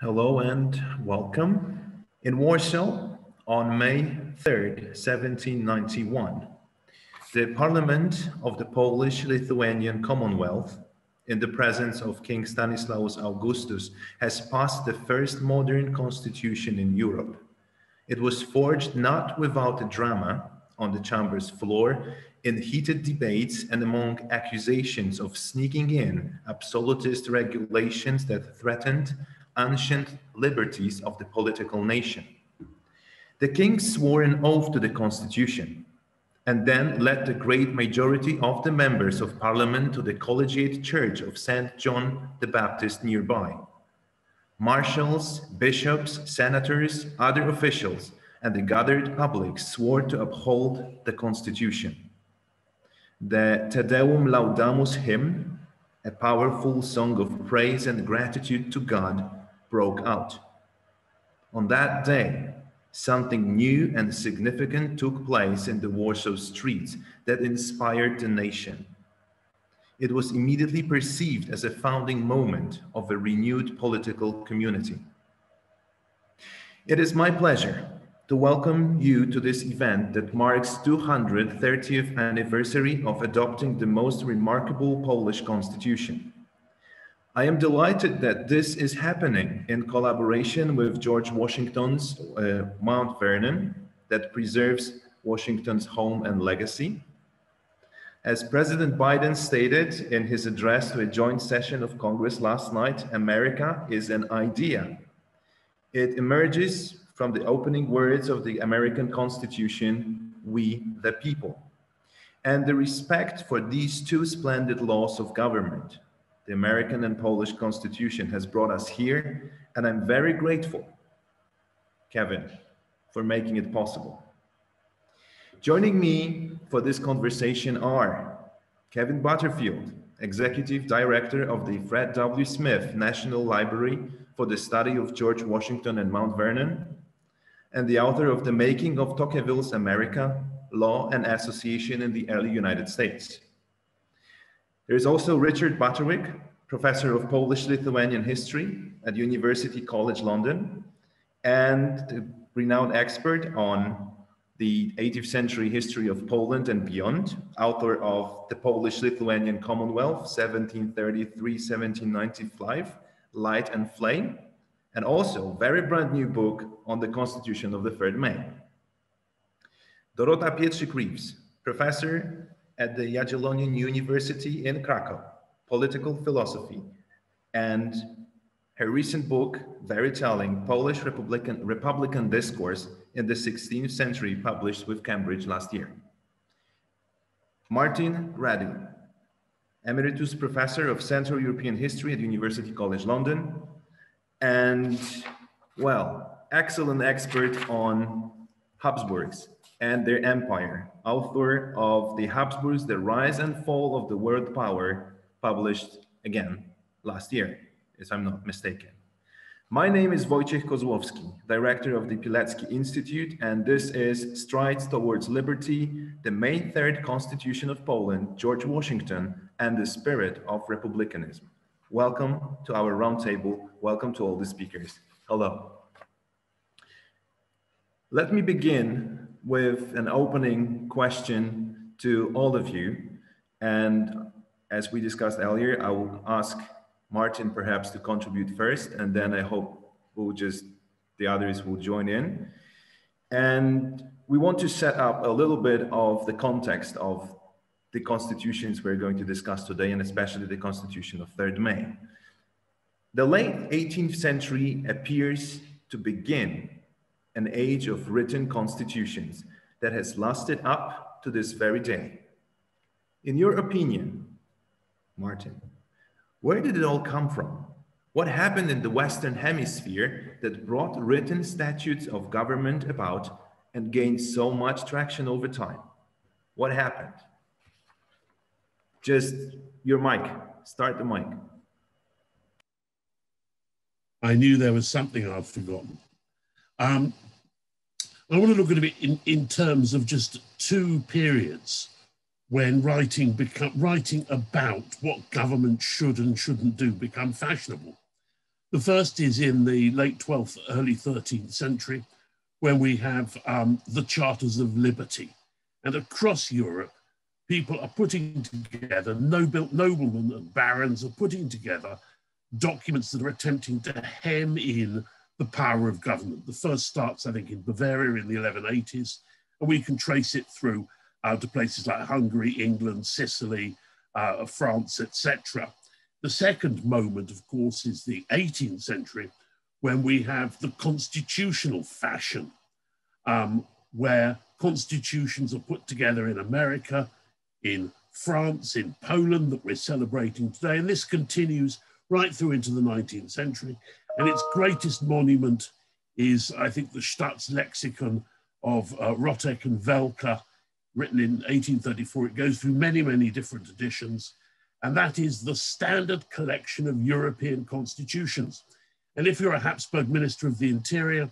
Hello and welcome. In Warsaw, on May 3rd, 1791, the Parliament of the Polish-Lithuanian Commonwealth, in the presence of King Stanislaus Augustus, has passed the first modern constitution in Europe. It was forged not without a drama on the chamber's floor, in heated debates and among accusations of sneaking in absolutist regulations that threatened ancient liberties of the political nation. The king swore an oath to the constitution and then led the great majority of the members of parliament to the collegiate church of St. John the Baptist nearby. Marshals, bishops, senators, other officials, and the gathered public swore to uphold the constitution. The Te Deum Laudamus hymn, a powerful song of praise and gratitude to God, broke out. On that day, something new and significant took place in the Warsaw streets that inspired the nation. It was immediately perceived as a founding moment of a renewed political community. It is my pleasure to welcome you to this event that marks 230th anniversary of adopting the most remarkable Polish constitution. I am delighted that this is happening in collaboration with George Washington's uh, Mount Vernon that preserves Washington's home and legacy. As President Biden stated in his address to a joint session of Congress last night, America is an idea. It emerges from the opening words of the American Constitution, we the people. And the respect for these two splendid laws of government, the American and Polish Constitution has brought us here, and I'm very grateful, Kevin, for making it possible. Joining me for this conversation are Kevin Butterfield, Executive Director of the Fred W. Smith National Library for the Study of George Washington and Mount Vernon, and the author of The Making of Tocqueville's America, Law and Association in the Early United States. There is also Richard Butterwick, professor of Polish-Lithuanian history at University College London, and a renowned expert on the 18th century history of Poland and beyond, author of The Polish-Lithuanian Commonwealth, 1733-1795, Light and Flame, and also very brand new book on the Constitution of the 3rd May. Dorota Pietrzyk-Reeves, professor at the Jagiellonian University in Krakow, political philosophy, and her recent book, very telling, Polish Republican, Republican Discourse in the 16th Century, published with Cambridge last year. Martyn Rady, Emeritus Professor of Central European History at University College London, and, well, excellent expert on Habsburgs and their empire, author of The Habsburgs, The Rise and Fall of the World Power, published again last year, if I'm not mistaken. My name is Wojciech Kozłowski, director of the Pilecki Institute, and this is Strides Towards Liberty, the May 3rd Constitution of Poland, George Washington, and the Spirit of Republicanism. Welcome to our roundtable. Welcome to all the speakers. Hello. Let me begin with an opening question to all of you. And as we discussed earlier, I will ask Martyn perhaps to contribute first, and then I hope we'll just, the others will join in. And we want to set up a little bit of the context of the constitutions we're going to discuss today, and especially the Constitution of 3rd May. The late 18th century appears to begin an age of written constitutions that has lasted up to this very day. In your opinion, Martyn, where did it all come from? What happened in the Western Hemisphere that brought written statutes of government about and gained so much traction over time? What happened? Just your mic. Start the mic. I knew there was something I'd forgotten. Um, I want to look at it in, in terms of just two periods when writing become writing about what government should and shouldn't do become fashionable. The first is in the late 12th, early 13th century, when we have um, the Charters of Liberty. And across Europe, people are putting together, noble, noblemen and barons are putting together documents that are attempting to hem in the power of government. The first starts, I think, in Bavaria in the 1180s, and we can trace it through uh, to places like Hungary, England, Sicily, uh, France, etc. The second moment, of course, is the 18th century, when we have the constitutional fashion, um, where constitutions are put together in America, in France, in Poland, that we're celebrating today. And this continues right through into the 19th century. And its greatest monument is, I think, the Staatslexikon of uh, and Welcker, written in 1834. It goes through many, many different editions. And that is the standard collection of European constitutions. And if you're a Habsburg minister of the interior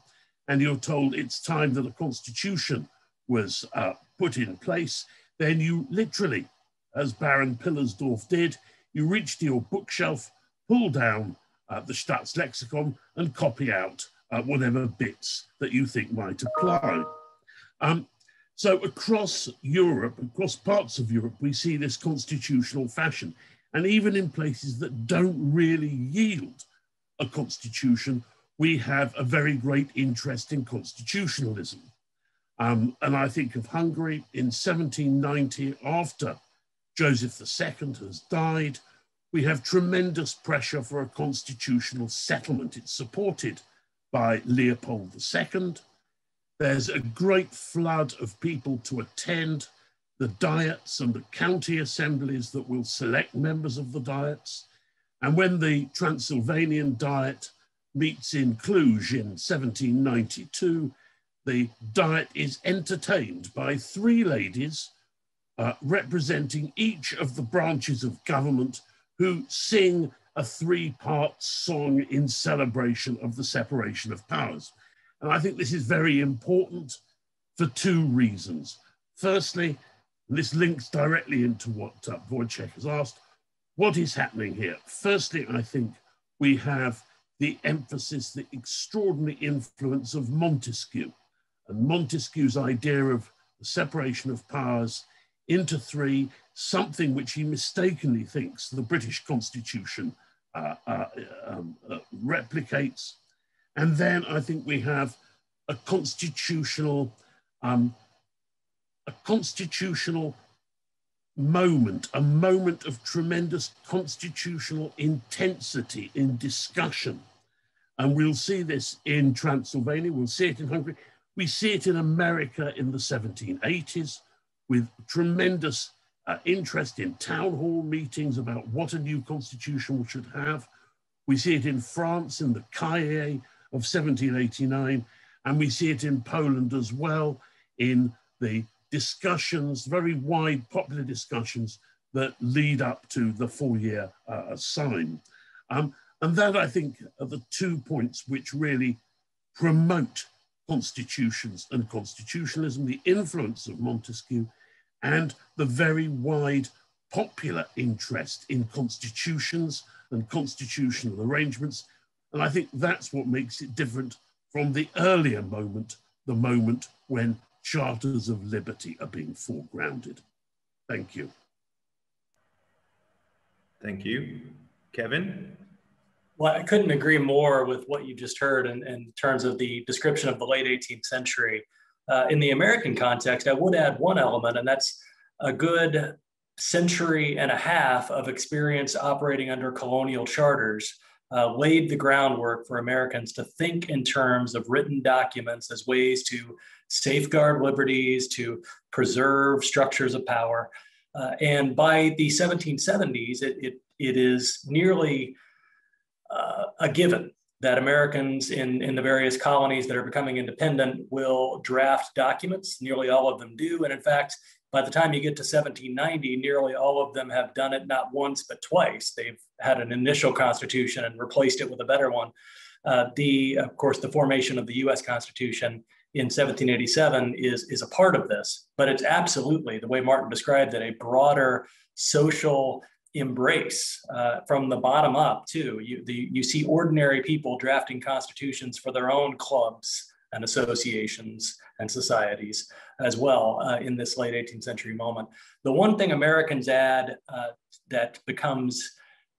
and you're told it's time that a constitution was uh, put in place, then you literally, as Baron Pillersdorf did, you reach to your bookshelf, pull down uh, the Staatslexikon and copy out uh, whatever bits that you think might apply. Um, so across Europe, across parts of Europe, we see this constitutional fashion. And even in places that don't really yield a constitution, we have a very great interest in constitutionalism. Um, and I think of Hungary in 1790, after Joseph II has died, we have tremendous pressure for a constitutional settlement. It's supported by Leopold II. There's a great flood of people to attend the diets and the county assemblies that will select members of the diets. And when the Transylvanian Diet meets in Cluj in 1792, the Diet is entertained by three ladies uh, representing each of the branches of government who sing a three part song in celebration of the separation of powers. And I think this is very important for two reasons. Firstly, this links directly into what uh, Wojciech has asked. What is happening here? Firstly, I think we have the emphasis, the extraordinary influence of Montesquieu and Montesquieu's idea of the separation of powers into three, something which he mistakenly thinks the British Constitution uh, uh, um, uh, replicates. And then I think we have a constitutional, um, a constitutional moment, a moment of tremendous constitutional intensity in discussion. And we'll see this in Transylvania, we'll see it in Hungary, we see it in America in the 1780s with tremendous uh, interest in town hall meetings about what a new constitution should have. We see it in France in the Cahiers of 1789, and we see it in Poland as well in the discussions, very wide popular discussions that lead up to the four-year uh, Sejm. Um, and that, I think, are the two points which really promote constitutions and constitutionalism, the influence of Montesquieu, and the very wide popular interest in constitutions and constitutional arrangements. And I think that's what makes it different from the earlier moment, the moment when charters of liberty are being foregrounded. Thank you. Thank you. Kevin? Well, I couldn't agree more with what you just heard in, in terms of the description of the late 18th century. Uh, in the American context, I would add one element, and that's a good century and a half of experience operating under colonial charters uh, laid the groundwork for Americans to think in terms of written documents as ways to safeguard liberties, to preserve structures of power. Uh, and by the 1770s, it, it, it is nearly uh, a given that Americans in, in the various colonies that are becoming independent will draft documents. Nearly all of them do. And in fact, by the time you get to 1790, nearly all of them have done it not once, but twice. They've had an initial constitution and replaced it with a better one. Uh, the, of course, the formation of the US Constitution in 1787 is, is a part of this, but it's absolutely, the way Martyn described it, a broader social embrace uh, from the bottom up too. You, the, you see ordinary people drafting constitutions for their own clubs and associations and societies as well uh, in this late 18th century moment. The one thing Americans add uh, that becomes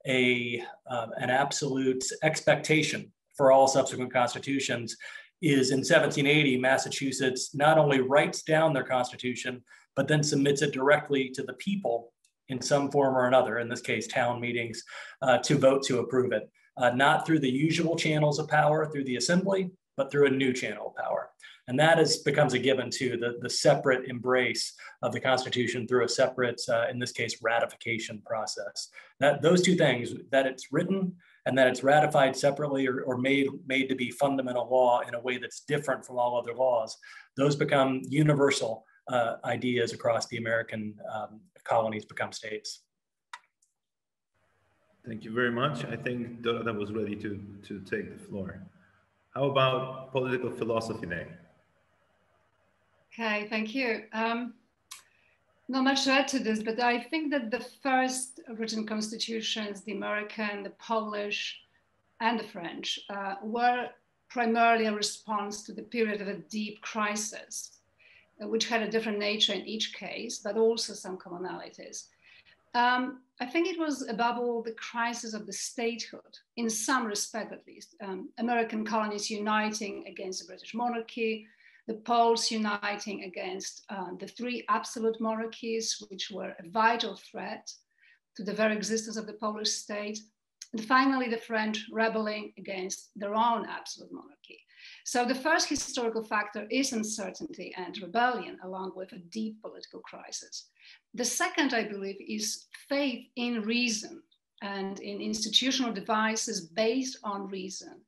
a, uh, an absolute expectation for all subsequent constitutions is in 1780, Massachusetts not only writes down their constitution, but then submits it directly to the people in some form or another, in this case, town meetings, uh, to vote to approve it. Uh, not through the usual channels of power, through the assembly, but through a new channel of power. And that is, becomes a given too, the, the separate embrace of the Constitution through a separate, uh, in this case, ratification process. That Those two things, that it's written and that it's ratified separately or, or made, made to be fundamental law in a way that's different from all other laws, those become universal uh, ideas across the American um, colonies become states. Thank you very much. I think that was ready to, to take the floor. How about political philosophy then? Okay, thank you. Um, not much to add to this, but I think that the first written constitutions, the American, the Polish, and the French, uh, were primarily a response to the period of a deep crisis, which had a different nature in each case, but also some commonalities. Um, I think it was above all the crisis of the statehood, in some respect at least. Um, American colonies uniting against the British monarchy, the Poles uniting against uh, the three absolute monarchies, which were a vital threat to the very existence of the Polish state. And finally, the French rebelling against their own absolute monarchy. So the first historical factor is uncertainty and rebellion, along with a deep political crisis. The second, I believe, is faith in reason and in institutional devices based on reason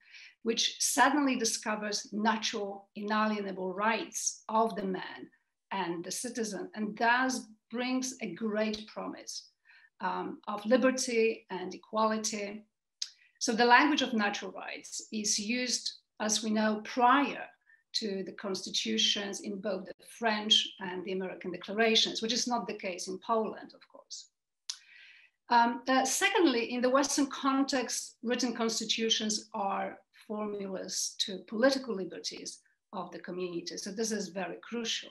which suddenly discovers natural inalienable rights of the man and the citizen, and thus brings a great promise um, of liberty and equality. So the language of natural rights is used, as we know, prior to the constitutions in both the French and the American declarations, which is not the case in Poland, of course. Um, uh, secondly, in the Western context, written constitutions are formulas to political liberties of the community. So this is very crucial.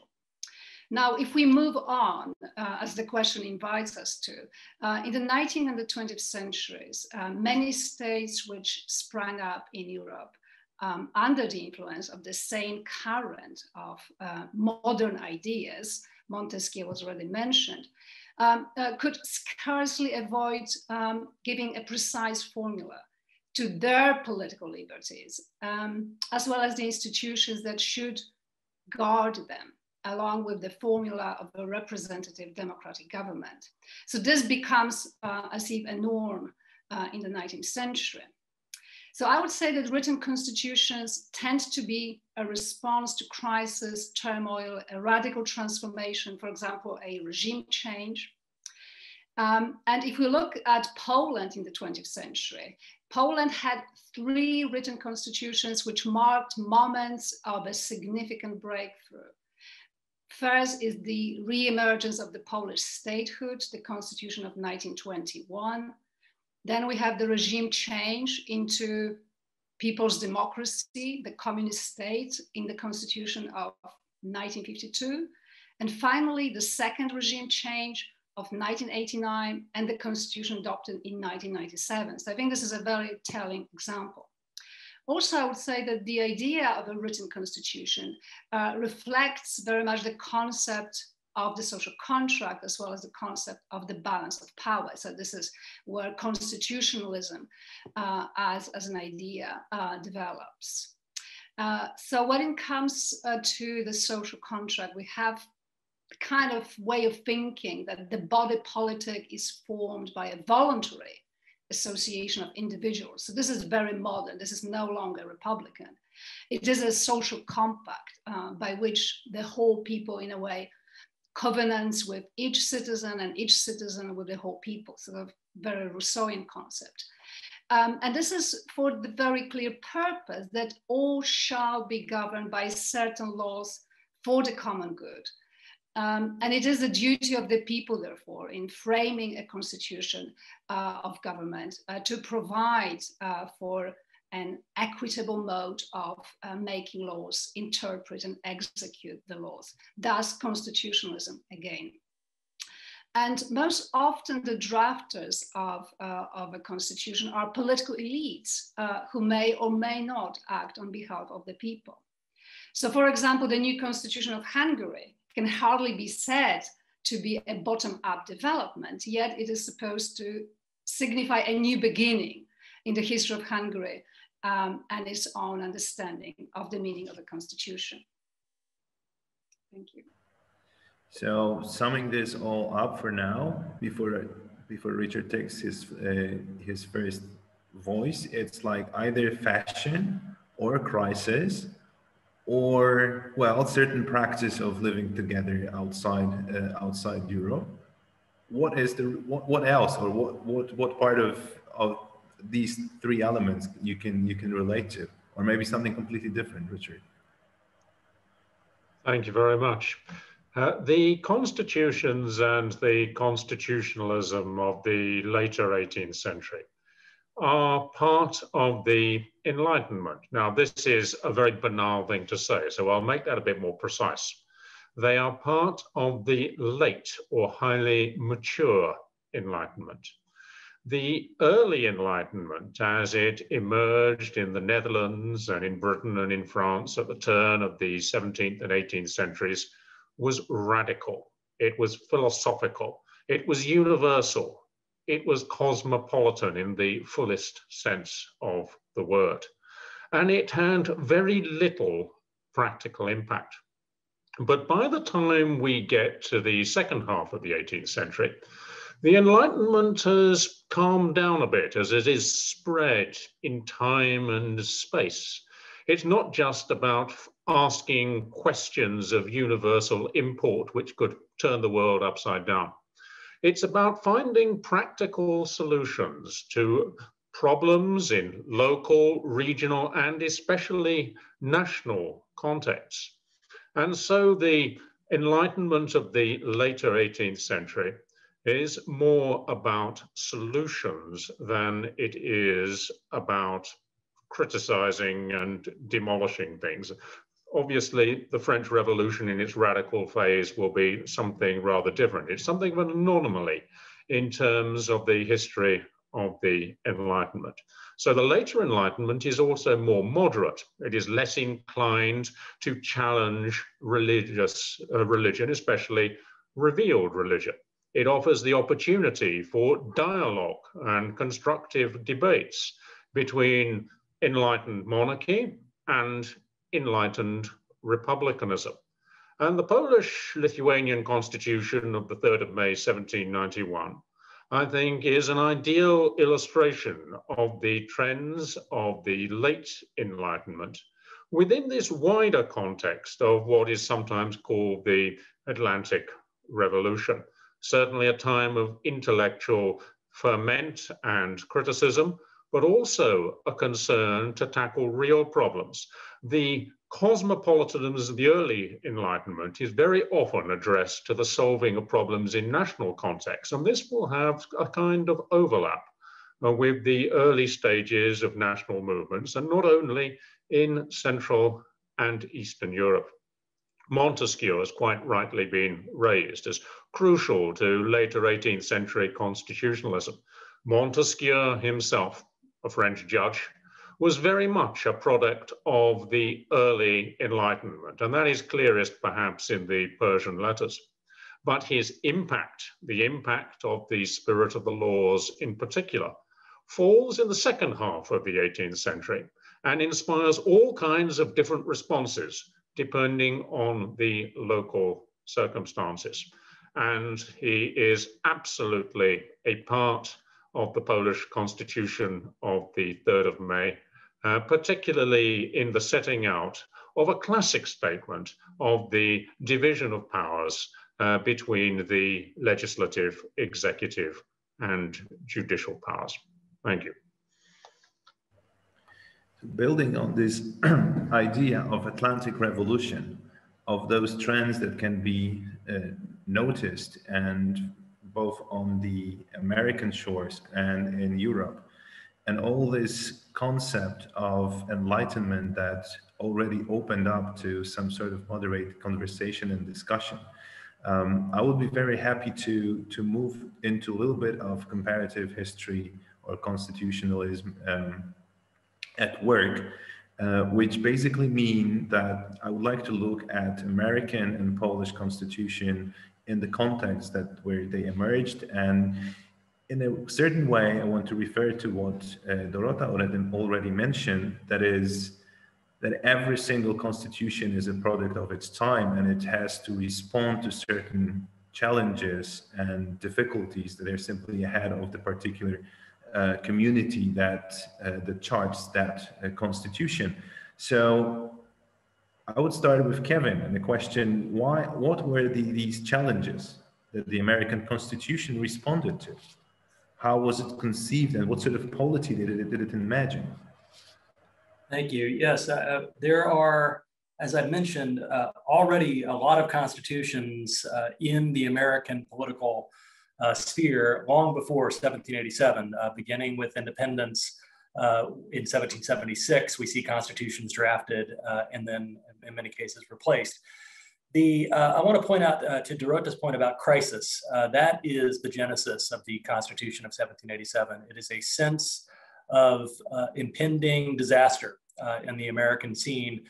Now, if we move on, uh, as the question invites us to, uh, in the 19th and the 20th centuries, uh, many states which sprang up in Europe um, under the influence of the same current of uh, modern ideas, Montesquieu was already mentioned, um, uh, could scarcely avoid um, giving a precise formula to their political liberties, um, as well as the institutions that should guard them, along with the formula of a representative democratic government. So this becomes uh, as if a norm uh, in the 19th century. So I would say that written constitutions tend to be a response to crisis, turmoil, a radical transformation, for example, a regime change. Um, and if we look at Poland in the 20th century, Poland had three written constitutions which marked moments of a significant breakthrough. First is the re-emergence of the Polish statehood, the constitution of 1921. Then we have the regime change into people's democracy, the communist state in the constitution of 1952. And finally, the second regime change of 1989 and the constitution adopted in 1997. So I think this is a very telling example. Also, I would say that the idea of a written constitution uh, reflects very much the concept of the social contract as well as the concept of the balance of power. So this is where constitutionalism uh, as, as an idea uh, develops. Uh, so when it comes uh, to the social contract, we have kind of way of thinking that the body politic is formed by a voluntary association of individuals. So this is very modern. This is no longer Republican. It is a social compact uh, by which the whole people, in a way, covenants with each citizen and each citizen with the whole people. So a very Rousseauian concept. Um, and this is for the very clear purpose that all shall be governed by certain laws for the common good Um, and it is the duty of the people, therefore, in framing a constitution uh, of government uh, to provide uh, for an equitable mode of uh, making laws, interpret and execute the laws. Thus, constitutionalism again. And most often, the drafters of, uh, of a constitution are political elites uh, who may or may not act on behalf of the people. So, for example, the new constitution of Hungary can hardly be said to be a bottom up development, yet it is supposed to signify a new beginning in the history of Hungary um, and its own understanding of the meaning of a constitution. Thank you. So summing this all up for now, before before Richard takes his uh, his first voice, it's like either fashion or crisis, or well, certain practice of living together outside uh, outside Europe. What is the what, what else, or what what what part of of these three elements you can you can relate to, or maybe something completely different, Richard? Thank you very much. Uh, the constitutions and the constitutionalism of the later 18th century are part of the Enlightenment. Now, this is a very banal thing to say, so I'll make that a bit more precise. They are part of the late or highly mature Enlightenment. The early Enlightenment, as it emerged in the Netherlands and in Britain and in France at the turn of the 17th and 18th centuries, was radical, it was philosophical, it was universal, it was cosmopolitan in the fullest sense of the word. And it had very little practical impact. But by the time we get to the second half of the 18th century, the Enlightenment has calmed down a bit as it is spread in time and space. It's not just about asking questions of universal import, which could turn the world upside down. It's about finding practical solutions to problems in local, regional, and especially national contexts. And so the Enlightenment of the later 18th century is more about solutions than it is about criticizing and demolishing things obviously the French Revolution in its radical phase will be something rather different. It's something of an anomaly in terms of the history of the Enlightenment. So the later Enlightenment is also more moderate. It is less inclined to challenge religious uh, religion, especially revealed religion. It offers the opportunity for dialogue and constructive debates between enlightened monarchy and enlightened republicanism. And the Polish Lithuanian constitution of the 3rd of May 1791, I think, is an ideal illustration of the trends of the late Enlightenment within this wider context of what is sometimes called the Atlantic Revolution. Certainly a time of intellectual ferment and criticism, but also a concern to tackle real problems. The cosmopolitanism of the early Enlightenment is very often addressed to the solving of problems in national contexts, and this will have a kind of overlap uh, with the early stages of national movements, and not only in Central and Eastern Europe. Montesquieu has quite rightly been raised as crucial to later 18th century constitutionalism. Montesquieu himself a French judge, was very much a product of the early Enlightenment, and that is clearest perhaps in the Persian letters. But his impact, the impact of the spirit of the laws in particular, falls in the second half of the 18th century and inspires all kinds of different responses depending on the local circumstances. And he is absolutely a part of the Polish constitution of the 3rd of May, uh, particularly in the setting out of a classic statement of the division of powers uh, between the legislative, executive, and judicial powers. Thank you. Building on this idea of Atlantic Revolution, of those trends that can be uh, noticed and both on the American shores and in Europe. And all this concept of enlightenment that already opened up to some sort of moderate conversation and discussion. Um, I would be very happy to, to move into a little bit of comparative history or constitutionalism um, at work, uh, which basically mean that I would like to look at American and Polish constitution in the context that where they emerged and in a certain way, I want to refer to what uh, Dorota already mentioned, that is that every single constitution is a product of its time and it has to respond to certain challenges and difficulties that are simply ahead of the particular uh, community that uh, that charts that uh, constitution. So I would start with Kevin and the question: Why? What were the, these challenges that the American Constitution responded to? How was it conceived, and what sort of polity did it, did it imagine? Thank you. Yes, uh, uh, there are, as I mentioned, uh, already a lot of constitutions uh, in the American political uh, sphere long before 1787, uh, beginning with independence. in 1776, we see constitutions drafted and then, in many cases, replaced. The, I want to point out to Dorota's point about crisis. that is the genesis of the Constitution of 1787. It is a sense of uh, impending disaster uh, in the American scene.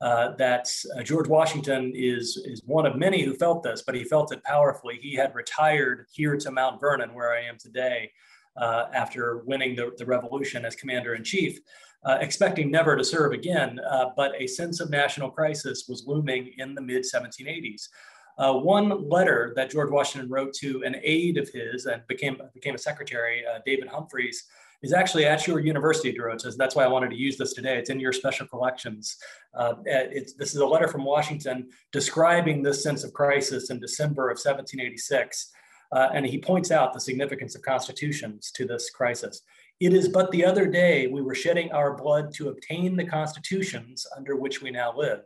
Uh, that uh, George Washington is, is one of many who felt this, but he felt it powerfully. He had retired here to Mount Vernon, where I am today, uh, after winning the, the revolution as commander in chief, uh, expecting never to serve again. but a sense of national crisis was looming in the mid 1780s. Uh, one letter that George Washington wrote to an aide of his and became, became a secretary, uh, David Humphreys, is actually at your university, Dorotas. That's why I wanted to use this today. It's in your special collections. Uh, this is a letter from Washington describing this sense of crisis in December of 1786. Uh, and he points out the significance of constitutions to this crisis. It is but the other day we were shedding our blood to obtain the constitutions under which we now live,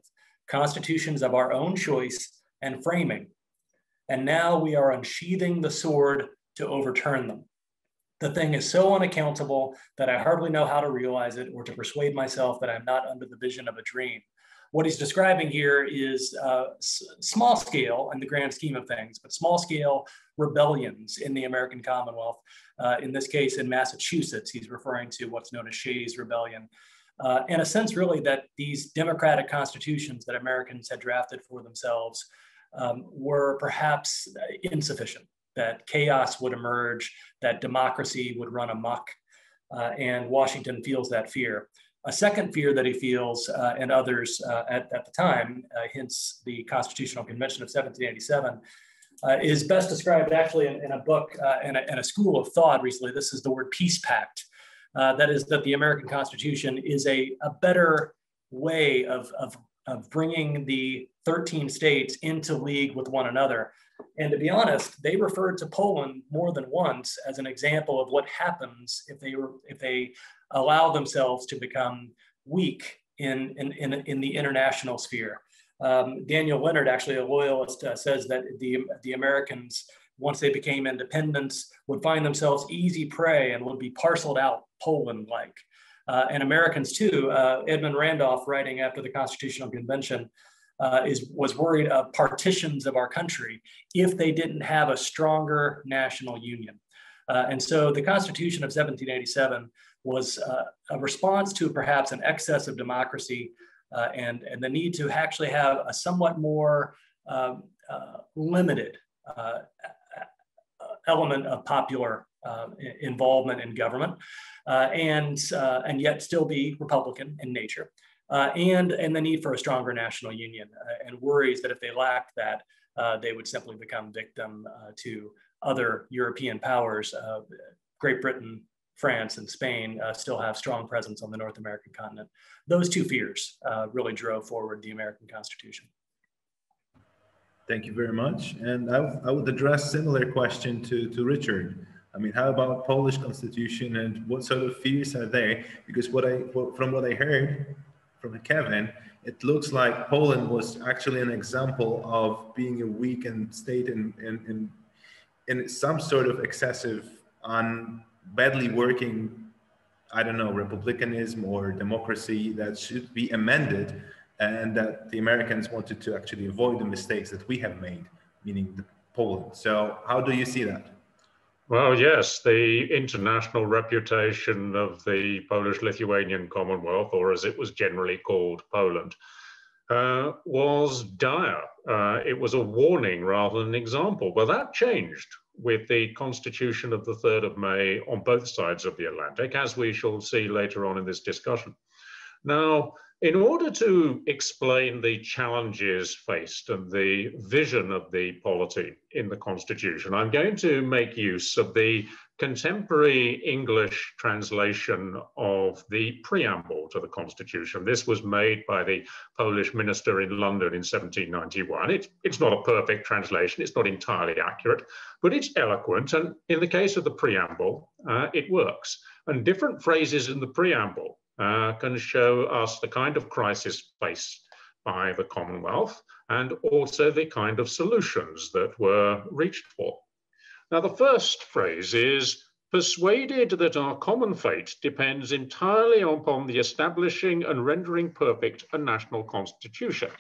constitutions of our own choice and framing. And now we are unsheathing the sword to overturn them. The thing is so unaccountable that I hardly know how to realize it or to persuade myself that I'm not under the vision of a dream. What he's describing here is uh, small scale in the grand scheme of things, but small scale rebellions in the American Commonwealth. Uh, in this case, in Massachusetts, he's referring to what's known as Shays Rebellion. Uh, and a sense really that these democratic constitutions that Americans had drafted for themselves um, were perhaps insufficient that chaos would emerge, that democracy would run amok, uh, and Washington feels that fear. A second fear that he feels, uh, and others uh, at, at the time, uh, hence the Constitutional Convention of 1787, uh, is best described actually in, in a book and uh, a, a, school of thought recently. This is the word peace pact. that is, that the American Constitution is a, a better way of, of, of bringing the 13 states into league with one another and to be honest, they referred to Poland more than once as an example of what happens if they were, if they allow themselves to become weak in, in, in, in the international sphere. Um, Daniel Leonard, actually a loyalist, uh, says that the, the Americans, once they became independents, would find themselves easy prey and would be parceled out Poland-like. Uh, and Americans too, uh, Edmund Randolph writing after the Constitutional Convention uh, is, was worried of partitions of our country if they didn't have a stronger national union. Uh, and so the Constitution of 1787 was uh, a response to perhaps an excess of democracy uh, and, and the need to actually have a somewhat more um, uh, limited uh, element of popular involvement in government and, and yet still be Republican in nature uh, and, and the need for a stronger national union uh, and worries that if they lacked that, uh, they would simply become victim uh, to other European powers. Uh, Great Britain, France, and Spain uh, still have strong presence on the North American continent. Those two fears uh, really drove forward the American Constitution. Thank you very much. And I, I would address similar question to, to Richard. I mean, how about Polish constitution and what sort of fears are there? Because what I, from what I heard, from Kevin, it looks like Poland was actually an example of being a weakened state in, in, in, in some sort of excessive, un, badly working, I don't know, republicanism or democracy that should be amended and that the Americans wanted to actually avoid the mistakes that we have made, meaning the Poland. So how do you see that? Well, yes, the international reputation of the Polish Lithuanian Commonwealth, or as it was generally called, Poland, uh, was dire. Uh, it was a warning rather than an example. But that changed with the constitution of the 3rd of May on both sides of the Atlantic, as we shall see later on in this discussion. Now, in order to explain the challenges faced and the vision of the polity in the Constitution, I'm going to make use of the contemporary English translation of the preamble to the Constitution. This was made by the Polish minister in London in 1791. It, it's not a perfect translation, it's not entirely accurate, but it's eloquent. And in the case of the preamble, uh, it works. And different phrases in the preamble uh, can show us the kind of crisis faced by the Commonwealth and also the kind of solutions that were reached for. Now, the first phrase is persuaded that our common fate depends entirely upon the establishing and rendering perfect a national constitution.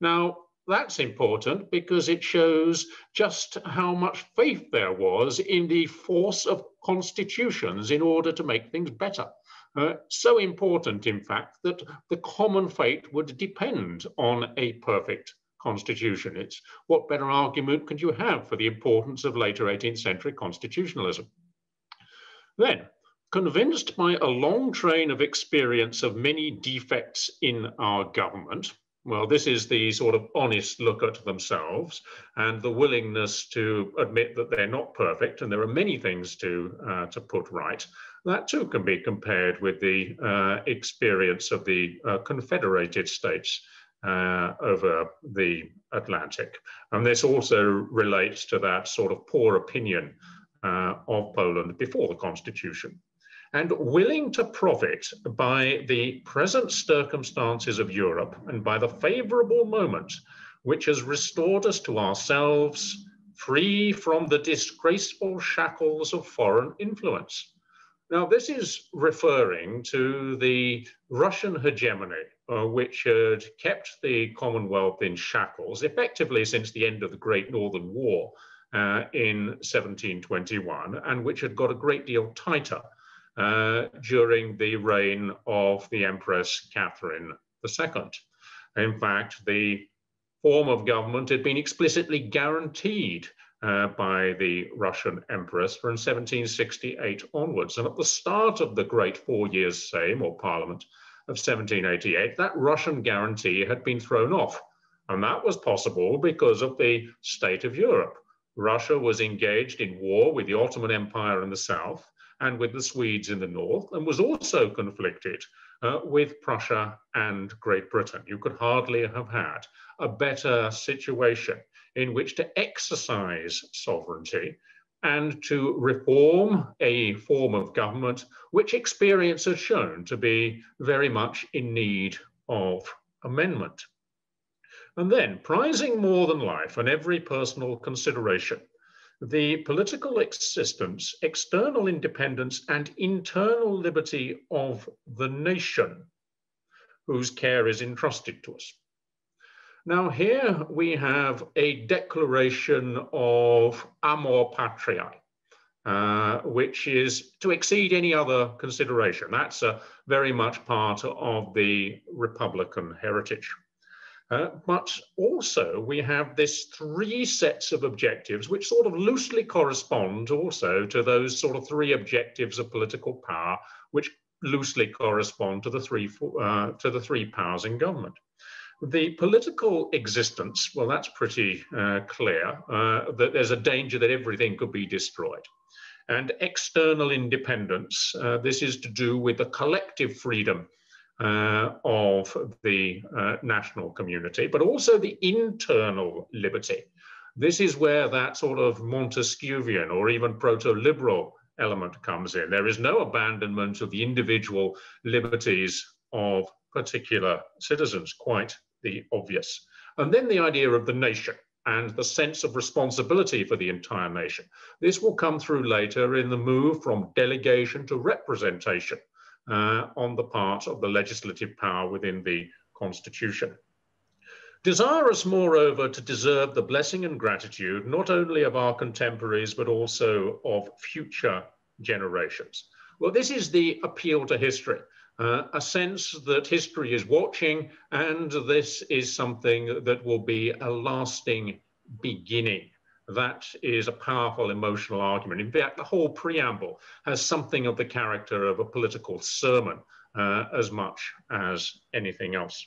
Now, that's important because it shows just how much faith there was in the force of constitutions in order to make things better. Uh, so important, in fact, that the common fate would depend on a perfect constitution. It's what better argument could you have for the importance of later 18th century constitutionalism? Then, convinced by a long train of experience of many defects in our government, well, this is the sort of honest look at themselves and the willingness to admit that they're not perfect and there are many things to, uh, to put right. That too can be compared with the uh, experience of the uh, Confederated States uh, over the Atlantic. And this also relates to that sort of poor opinion uh, of Poland before the Constitution and willing to profit by the present circumstances of Europe and by the favorable moment which has restored us to ourselves, free from the disgraceful shackles of foreign influence. Now, this is referring to the Russian hegemony, uh, which had kept the Commonwealth in shackles effectively since the end of the Great Northern War uh, in 1721, and which had got a great deal tighter uh, during the reign of the Empress Catherine II. In fact, the form of government had been explicitly guaranteed uh, by the Russian Empress from 1768 onwards. And at the start of the Great Four Years' Sejm or Parliament of 1788, that Russian guarantee had been thrown off. And that was possible because of the state of Europe. Russia was engaged in war with the Ottoman Empire in the south and with the Swedes in the north, and was also conflicted uh, with Prussia and Great Britain. You could hardly have had a better situation in which to exercise sovereignty and to reform a form of government which experience has shown to be very much in need of amendment. And then, prizing more than life and every personal consideration, the political existence, external independence, and internal liberty of the nation whose care is entrusted to us. Now, here we have a declaration of amor patriae, uh, which is to exceed any other consideration. That's uh, very much part of the Republican heritage. Uh, but also we have this three sets of objectives which sort of loosely correspond also to those sort of three objectives of political power which loosely correspond to the three uh, to the three powers in government. The political existence, well, that's pretty uh, clear uh, that there's a danger that everything could be destroyed. And external independence, uh, this is to do with the collective freedom uh, of the uh, national community, but also the internal liberty. This is where that sort of Montesquieuian or even proto-liberal element comes in. There is no abandonment of the individual liberties of particular citizens, quite the obvious. And then the idea of the nation and the sense of responsibility for the entire nation. This will come through later in the move from delegation to representation uh, on the part of the legislative power within the Constitution. Desirous, moreover, to deserve the blessing and gratitude not only of our contemporaries, but also of future generations. Well, this is the appeal to history. Uh, a sense that history is watching, and this is something that will be a lasting beginning. That is a powerful emotional argument. In fact, the whole preamble has something of the character of a political sermon uh, as much as anything else.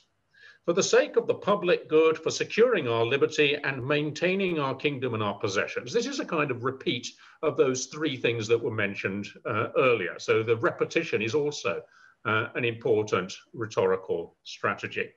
For the sake of the public good, for securing our liberty and maintaining our kingdom and our possessions. This is a kind of repeat of those three things that were mentioned uh, earlier. So the repetition is also uh, an important rhetorical strategy.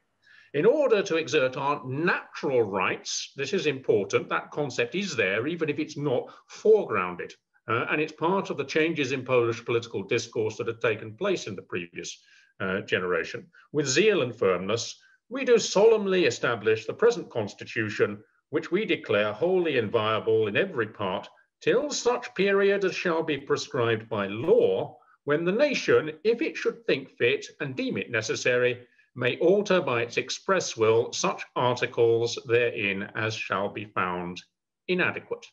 In order to exert our natural rights, this is important, that concept is there, even if it's not foregrounded. Uh, and it's part of the changes in Polish political discourse that had taken place in the previous uh, generation. With zeal and firmness, we do solemnly establish the present constitution, which we declare wholly inviolable in every part, till such period as shall be prescribed by law when the nation, if it should think fit and deem it necessary, may alter by its express will such articles therein as shall be found inadequate.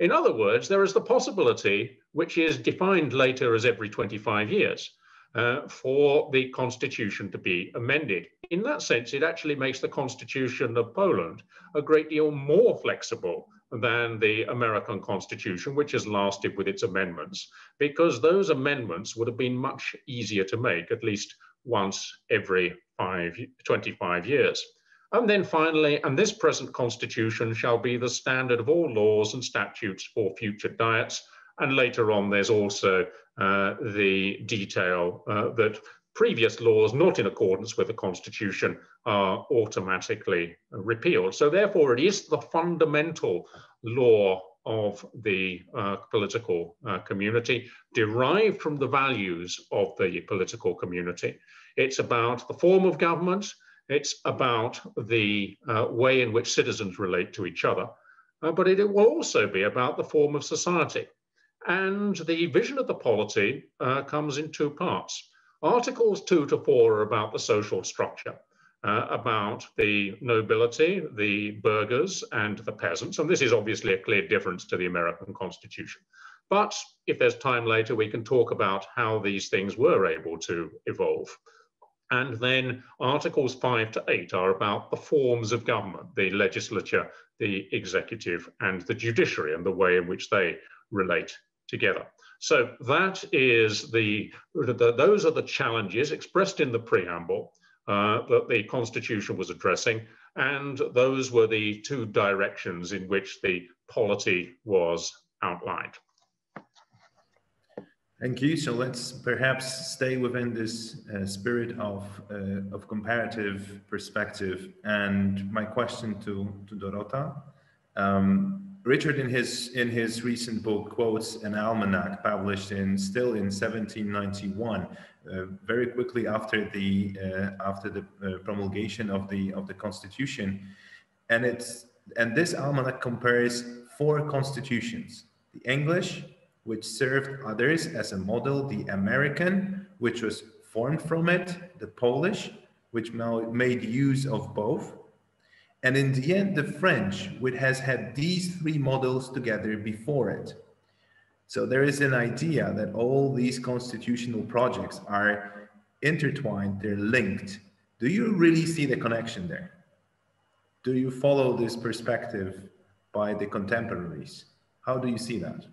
In other words, there is the possibility, which is defined later as every 25 years, uh, for the constitution to be amended. In that sense, it actually makes the constitution of Poland a great deal more flexible than the American Constitution, which has lasted with its amendments, because those amendments would have been much easier to make, at least once every five, 25 years. And then finally, and this present constitution shall be the standard of all laws and statutes for future diets. And later on, there's also uh, the detail uh, that previous laws not in accordance with the Constitution are automatically repealed. So therefore, it is the fundamental law of the uh, political uh, community, derived from the values of the political community. It's about the form of government, it's about the uh, way in which citizens relate to each other, uh, but it, it, will also be about the form of society. And the vision of the polity uh, comes in two parts. Articles two to four are about the social structure, uh, about the nobility, the burghers, and the peasants. And this is obviously a clear difference to the American Constitution. But if there's time later, we can talk about how these things were able to evolve. And then Articles 5 to 8 are about the forms of government, the legislature, the executive, and the judiciary, and the way in which they relate together. So that is the, the those are the challenges expressed in the preamble uh, that the Constitution was addressing, and those were the two directions in which the polity was outlined. Thank you. So let's perhaps stay within this uh, spirit of, uh, of comparative perspective. And my question to, to Dorota, um, Richard, in his in his recent book, quotes an almanac published in still in 1791, uh, very quickly after the uh, after the uh, promulgation of the of the Constitution, and it's and this almanac compares four constitutions: the English, which served others as a model; the American, which was formed from it; the Polish, which now made use of both, and in the end, the French, which has had these three models together before it. So there is an idea that all these constitutional projects are intertwined, they're linked. Do you really see the connection there? Do you follow this perspective by the contemporaries? How do you see that?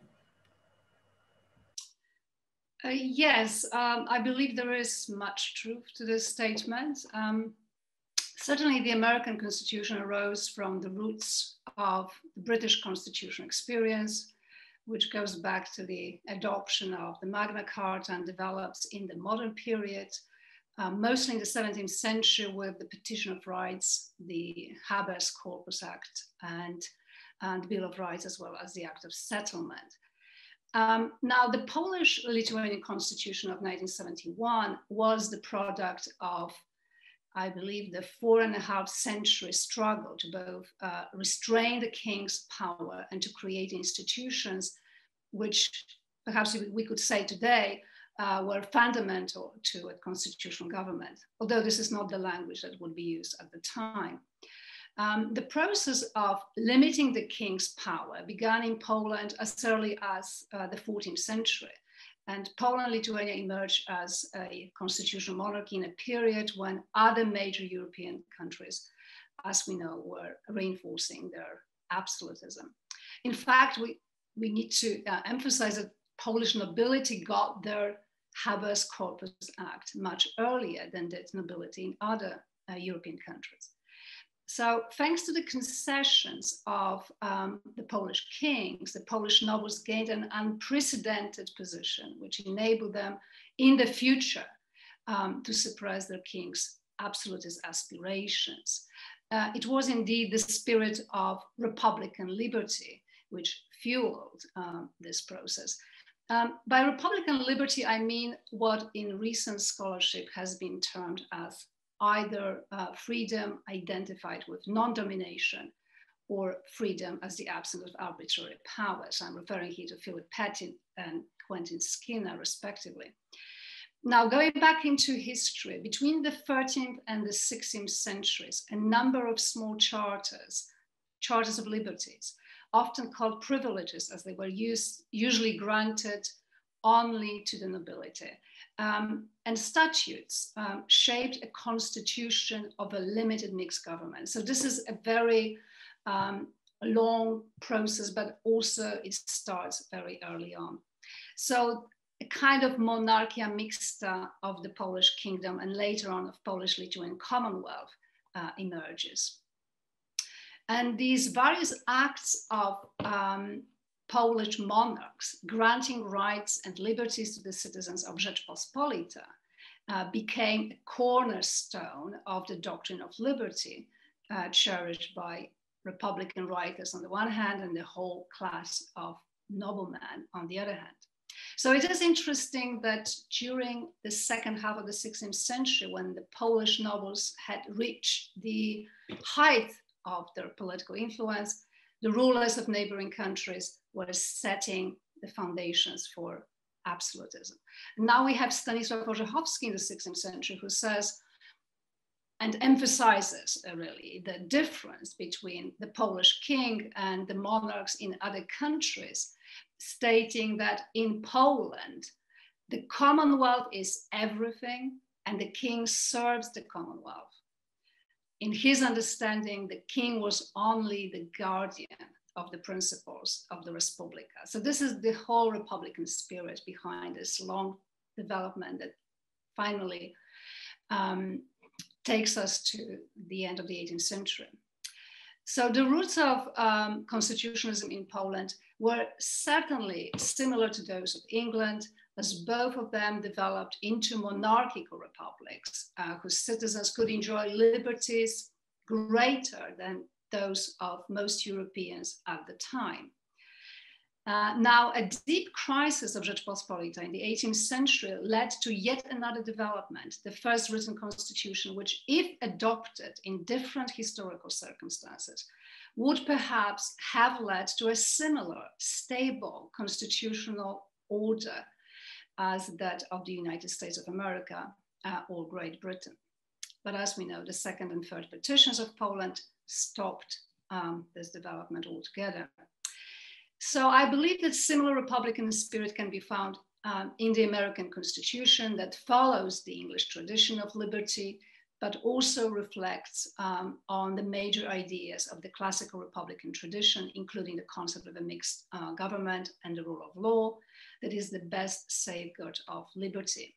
Uh, yes, um, I believe there is much truth to this statement. Um, Certainly, the American Constitution arose from the roots of the British Constitution experience, which goes back to the adoption of the Magna Carta and develops in the modern period, uh, mostly in the 17th century with the Petition of Rights, the Habeas Corpus Act, and, and the Bill of Rights, as well as the Act of Settlement. Um, now, the Polish Lithuanian Constitution of 1971 was the product of I believe, the four and a half century struggle to both uh, restrain the king's power and to create institutions which perhaps we could say today uh, were fundamental to a constitutional government, although this is not the language that would be used at the time. Um, the process of limiting the king's power began in Poland as early as uh, the 14th century. And Poland and Lithuania emerged as a constitutional monarchy in a period when other major European countries, as we know, were reinforcing their absolutism. In fact, we, we need to uh, emphasize that Polish nobility got their habeas corpus act much earlier than did nobility in other uh, European countries. So thanks to the concessions of um, the Polish kings, the Polish nobles gained an unprecedented position, which enabled them in the future um, to suppress their king's absolutist aspirations. Uh, it was indeed the spirit of republican liberty which fueled um, this process. Um, by Republican liberty, I mean what in recent scholarship has been termed as either uh, freedom identified with non-domination or freedom as the absence of arbitrary powers. I'm referring here to Philip Pettit and Quentin Skinner, respectively. Now, going back into history, between the 13th and the 16th centuries, a number of small charters, charters of liberties, often called privileges as they were used, usually granted only to the nobility. Um, and statutes um, shaped a constitution of a limited mixed government. So this is a very um, long process, but also it starts very early on. So a kind of monarchia mixta of the Polish kingdom and later on of Polish-Lithuanian Commonwealth uh, emerges. And these various acts of um, Polish monarchs granting rights and liberties to the citizens of Rzeczpospolita uh, became a cornerstone of the doctrine of liberty uh, cherished by Republican writers on the one hand and the whole class of noblemen on the other hand. So it is interesting that during the second half of the 16th century, when the Polish nobles had reached the height of their political influence, the rulers of neighboring countries were setting the foundations for absolutism. Now we have Stanisław Orzechowski in the 16th century who says and emphasizes uh, really the difference between the Polish king and the monarchs in other countries, stating that in Poland, the Commonwealth is everything and the king serves the Commonwealth in his understanding, the king was only the guardian of the principles of the Respublika. So this is the whole Republican spirit behind this long development that finally um, takes us to the end of the 18th century. So the roots of um, constitutionalism in Poland were certainly similar to those of England, as both of them developed into monarchical republics uh, whose citizens could enjoy liberties greater than those of most Europeans at the time. Uh, now, a deep crisis of Rzeczpospolita in the 18th century led to yet another development, the first written constitution, which, if adopted in different historical circumstances, would perhaps have led to a similar, stable constitutional order as that of the United States of America uh, or Great Britain. But as we know, the second and third partitions of Poland stopped um, this development altogether. So I believe that similar Republican spirit can be found um, in the American Constitution that follows the English tradition of liberty, but also reflects um, on the major ideas of the classical Republican tradition, including the concept of a mixed uh, government and the rule of law, that is the best safeguard of liberty.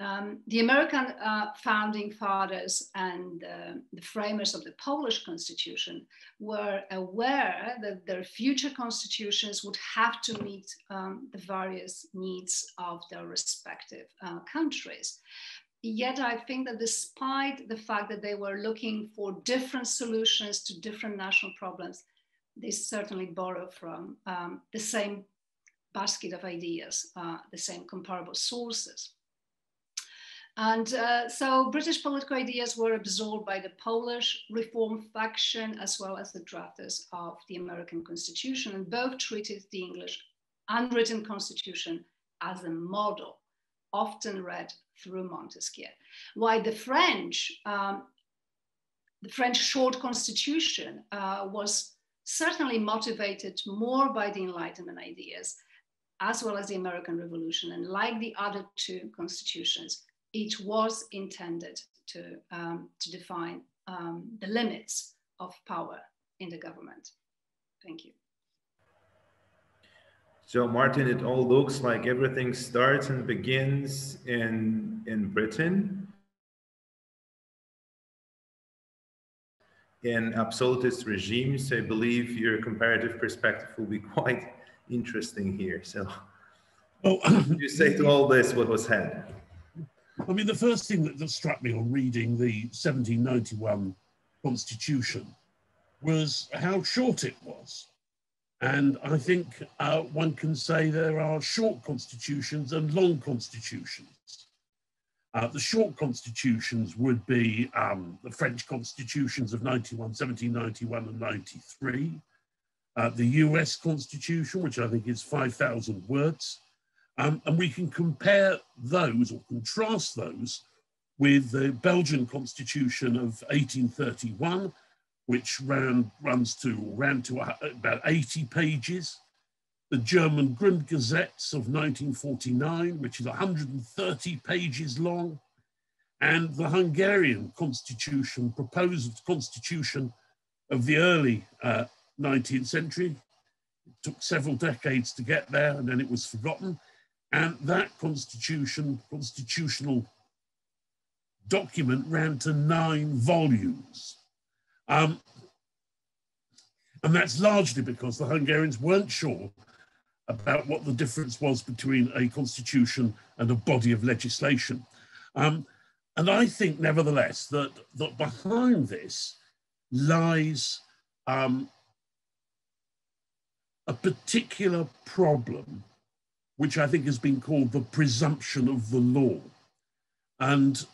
Um, the American uh, founding fathers and uh, the framers of the Polish constitution were aware that their future constitutions would have to meet um, the various needs of their respective uh, countries. Yet I think that despite the fact that they were looking for different solutions to different national problems, they certainly borrow from um, the same basket of ideas, the same comparable sources. And uh, so British political ideas were absorbed by the Polish reform faction as well as the drafters of the American Constitution, and both treated the English unwritten constitution as a model, often read through Montesquieu. While the French, um, the French short constitution uh, was certainly motivated more by the Enlightenment ideas, as well as the American Revolution. And like the other two constitutions, it was intended to, um, to define um, the limits of power in the government. Thank you. So Martyn, it all looks like everything starts and begins in in Britain. In absolutist regimes, I believe your comparative perspective will be quite interesting here. So, oh, you say to all this what was said? I mean, the first thing that, that struck me on reading the 1791 Constitution was how short it was. And I think uh, one can say there are short constitutions and long constitutions. Uh, the short constitutions would be um, the French constitutions of 91, 1791 and 93, uh, the US constitution, which I think is 5,000 words. Um, and we can compare those or contrast those with the Belgian constitution of 1831, which ran, runs to, ran to about 80 pages. The German Grundgesetz of 1949, which is 130 pages long. And the Hungarian constitution, proposed constitution of the early uh, 19th century. It took several decades to get there and then it was forgotten. And that constitution, constitutional document ran to nine volumes. Um, and that's largely because the Hungarians weren't sure about what the difference was between a constitution and a body of legislation. Um, and I think, nevertheless, that, that behind this lies um, a particular problem, which I think has been called the presumption of the law. And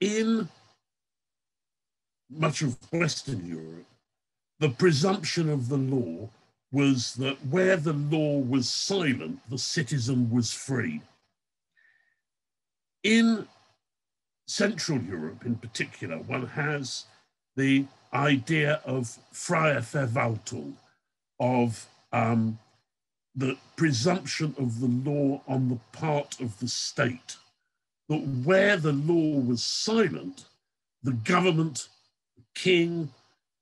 in much of Western Europe, the presumption of the law was that where the law was silent, the citizen was free. In Central Europe, in particular, one has the idea of freie Verwaltung, of um, the presumption of the law on the part of the state, that where the law was silent, the government, the king,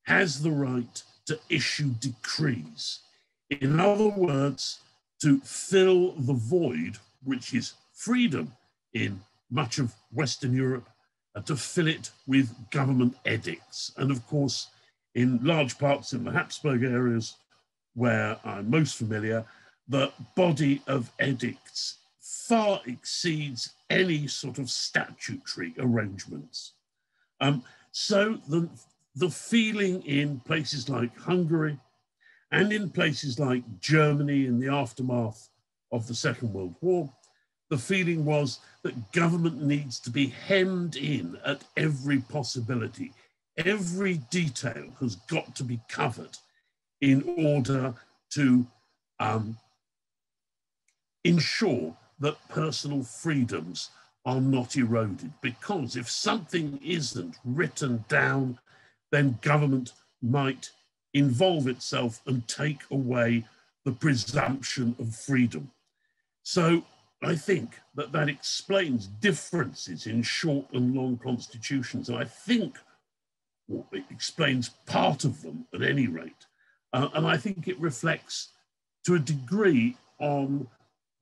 has the right to issue decrees. In other words, to fill the void, which is freedom in much of Western Europe, and to fill it with government edicts. And of course, in large parts in the Habsburg areas, where I'm most familiar, the body of edicts far exceeds any sort of statutory arrangements. Um, so the, the feeling in places like Hungary and in places like Germany in the aftermath of the Second World War, the feeling was that government needs to be hemmed in at every possibility. Every detail has got to be covered in order to um, ensure that personal freedoms are not eroded. Because if something isn't written down, then government might involve itself and take away the presumption of freedom. So I think that that explains differences in short and long constitutions. And I think well, it explains part of them at any rate. Uh, and I think it reflects to a degree on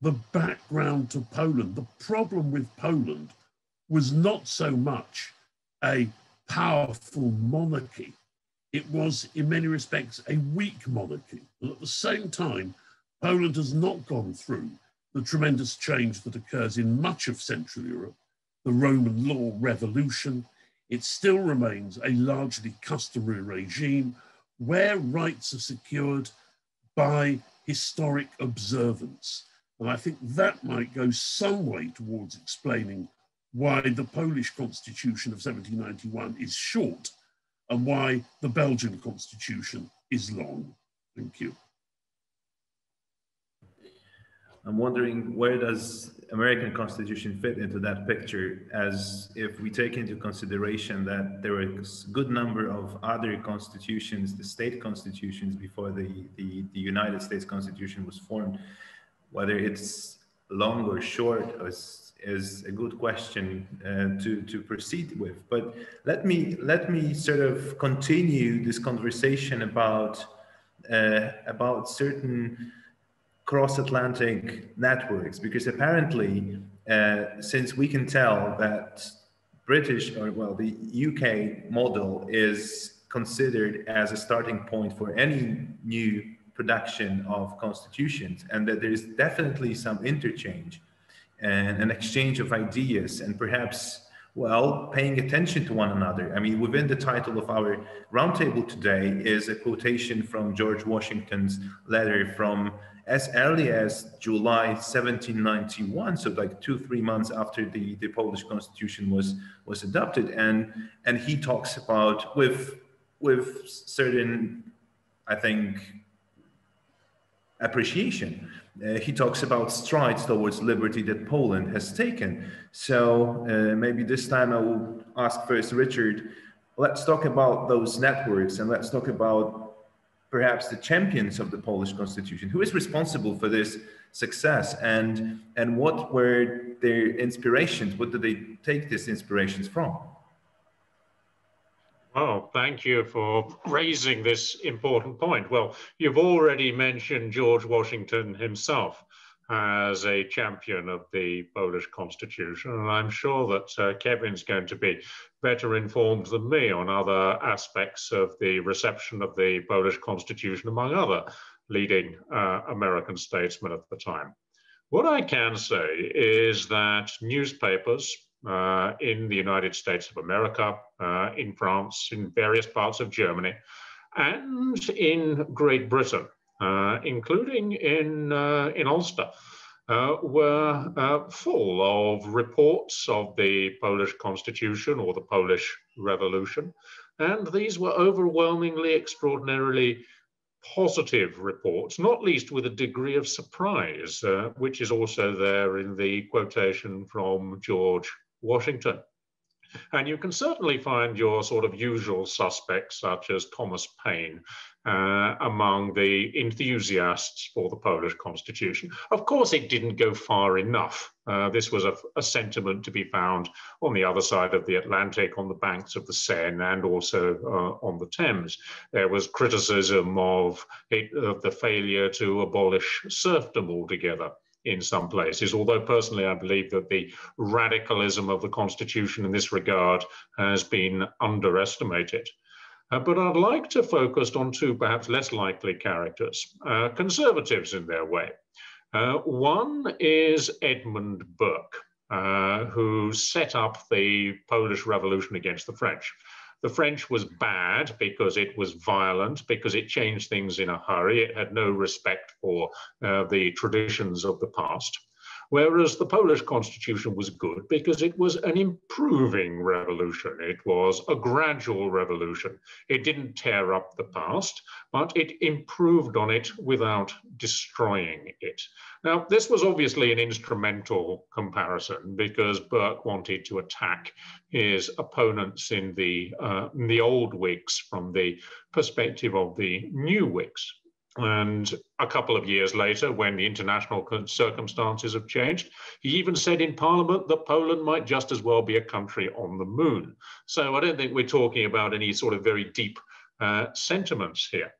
the background to Poland. The problem with Poland was not so much a powerful monarchy, it was, in many respects, a weak monarchy. And at the same time, Poland has not gone through the tremendous change that occurs in much of Central Europe, the Roman law revolution. It still remains a largely customary regime where rights are secured by historic observance. And I think that might go some way towards explaining why the Polish constitution of 1791 is short and why the Belgian constitution is long. Thank you. I'm wondering where does American Constitution fit into that picture as if we take into consideration that there are a good number of other constitutions, the state constitutions before the, the, the United States Constitution was formed, whether it's long or short is, is a good question uh, to, to proceed with. But let me, let me sort of continue this conversation about, uh, about certain cross-Atlantic networks because apparently, uh, since we can tell that British or well, the UK model is considered as a starting point for any new production of constitutions, and that there's definitely some interchange and an exchange of ideas, and perhaps well, paying attention to one another. I mean, within the title of our roundtable today is a quotation from George Washington's letter from as early as July 1791, so like two, three months after the, the Polish constitution was, was adopted. And, and he talks about with, with certain, I think, appreciation. Uh, he talks about strides towards liberty that Poland has taken. So uh, maybe this time I will ask first Richard, let's talk about those networks and let's talk about perhaps the champions of the Polish constitution. Who is responsible for this success and, and what were their inspirations? What did they take these inspirations from? Oh, thank you for raising this important point. Well, you've already mentioned George Washington himself as a champion of the Polish constitution. And I'm sure that uh, Kevin's going to be better informed than me on other aspects of the reception of the Polish constitution, among other leading uh, American statesmen at the time. What I can say is that newspapers uh, in the United States of America, uh, in France, in various parts of Germany, and in Great Britain including in, uh, in Ulster, uh, were uh, full of reports of the Polish constitution or the Polish revolution. And these were overwhelmingly, extraordinarily positive reports, not least with a degree of surprise, uh, which is also there in the quotation from George Washington. And you can certainly find your sort of usual suspects, such as Thomas Paine, uh, among the enthusiasts for the Polish constitution. Of course, it didn't go far enough. Uh, this was a, a, sentiment to be found on the other side of the Atlantic, on the banks of the Seine, and also uh, on the Thames. There was criticism of, it, of the failure to abolish serfdom altogether in some places, although personally I believe that the radicalism of the Constitution in this regard has been underestimated. Uh, but I'd like to focus on two perhaps less likely characters, uh, conservatives in their way. Uh, one is Edmund Burke, uh, who set up the Polish Revolution against the French. The French was bad because it was violent, because it changed things in a hurry. It had no respect for uh, the traditions of the past. Whereas the Polish constitution was good because it was an improving revolution. It was a gradual revolution. It didn't tear up the past, but it improved on it without destroying it. Now, this was obviously an instrumental comparison because Burke wanted to attack his opponents in the, uh, in the old Whigs from the perspective of the new Whigs. And a couple of years later, when the international circumstances have changed, he even said in Parliament that Poland might just as well be a country on the moon. So I don't think we're talking about any sort of very deep uh, sentiments here.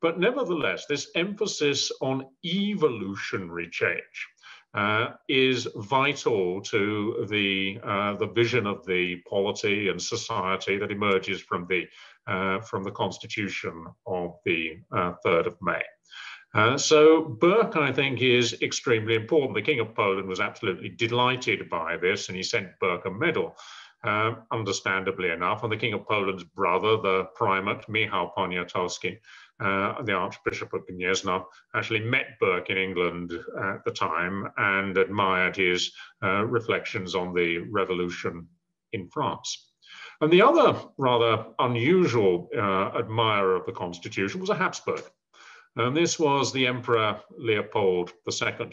But nevertheless, this emphasis on evolutionary change uh, is vital to the, uh, the vision of the polity and society that emerges from the from the constitution of the 3rd uh, of May. Uh, so Burke, I think, is extremely important. The King of Poland was absolutely delighted by this, and he sent Burke a medal. uh, understandably enough. And the King of Poland's brother, the primate, Michał Poniatowski, uh, the Archbishop of Gniezno, actually met Burke in England at the time and admired his uh, reflections on the revolution in France. And the other rather unusual uh, admirer of the Constitution was a Habsburg. And this was the Emperor Leopold II.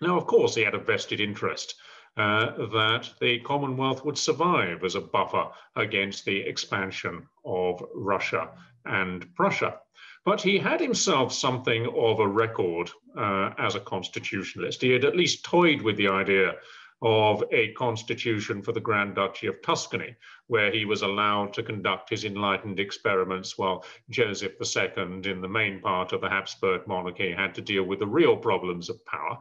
Now, of course, he had a vested interest uh, that the Commonwealth would survive as a buffer against the expansion of Russia and Prussia. But he had himself something of a record uh, as a constitutionalist. He had at least toyed with the idea of a constitution for the Grand Duchy of Tuscany, where he was allowed to conduct his enlightened experiments while Joseph II, in the main part of the Habsburg monarchy, had to deal with the real problems of power.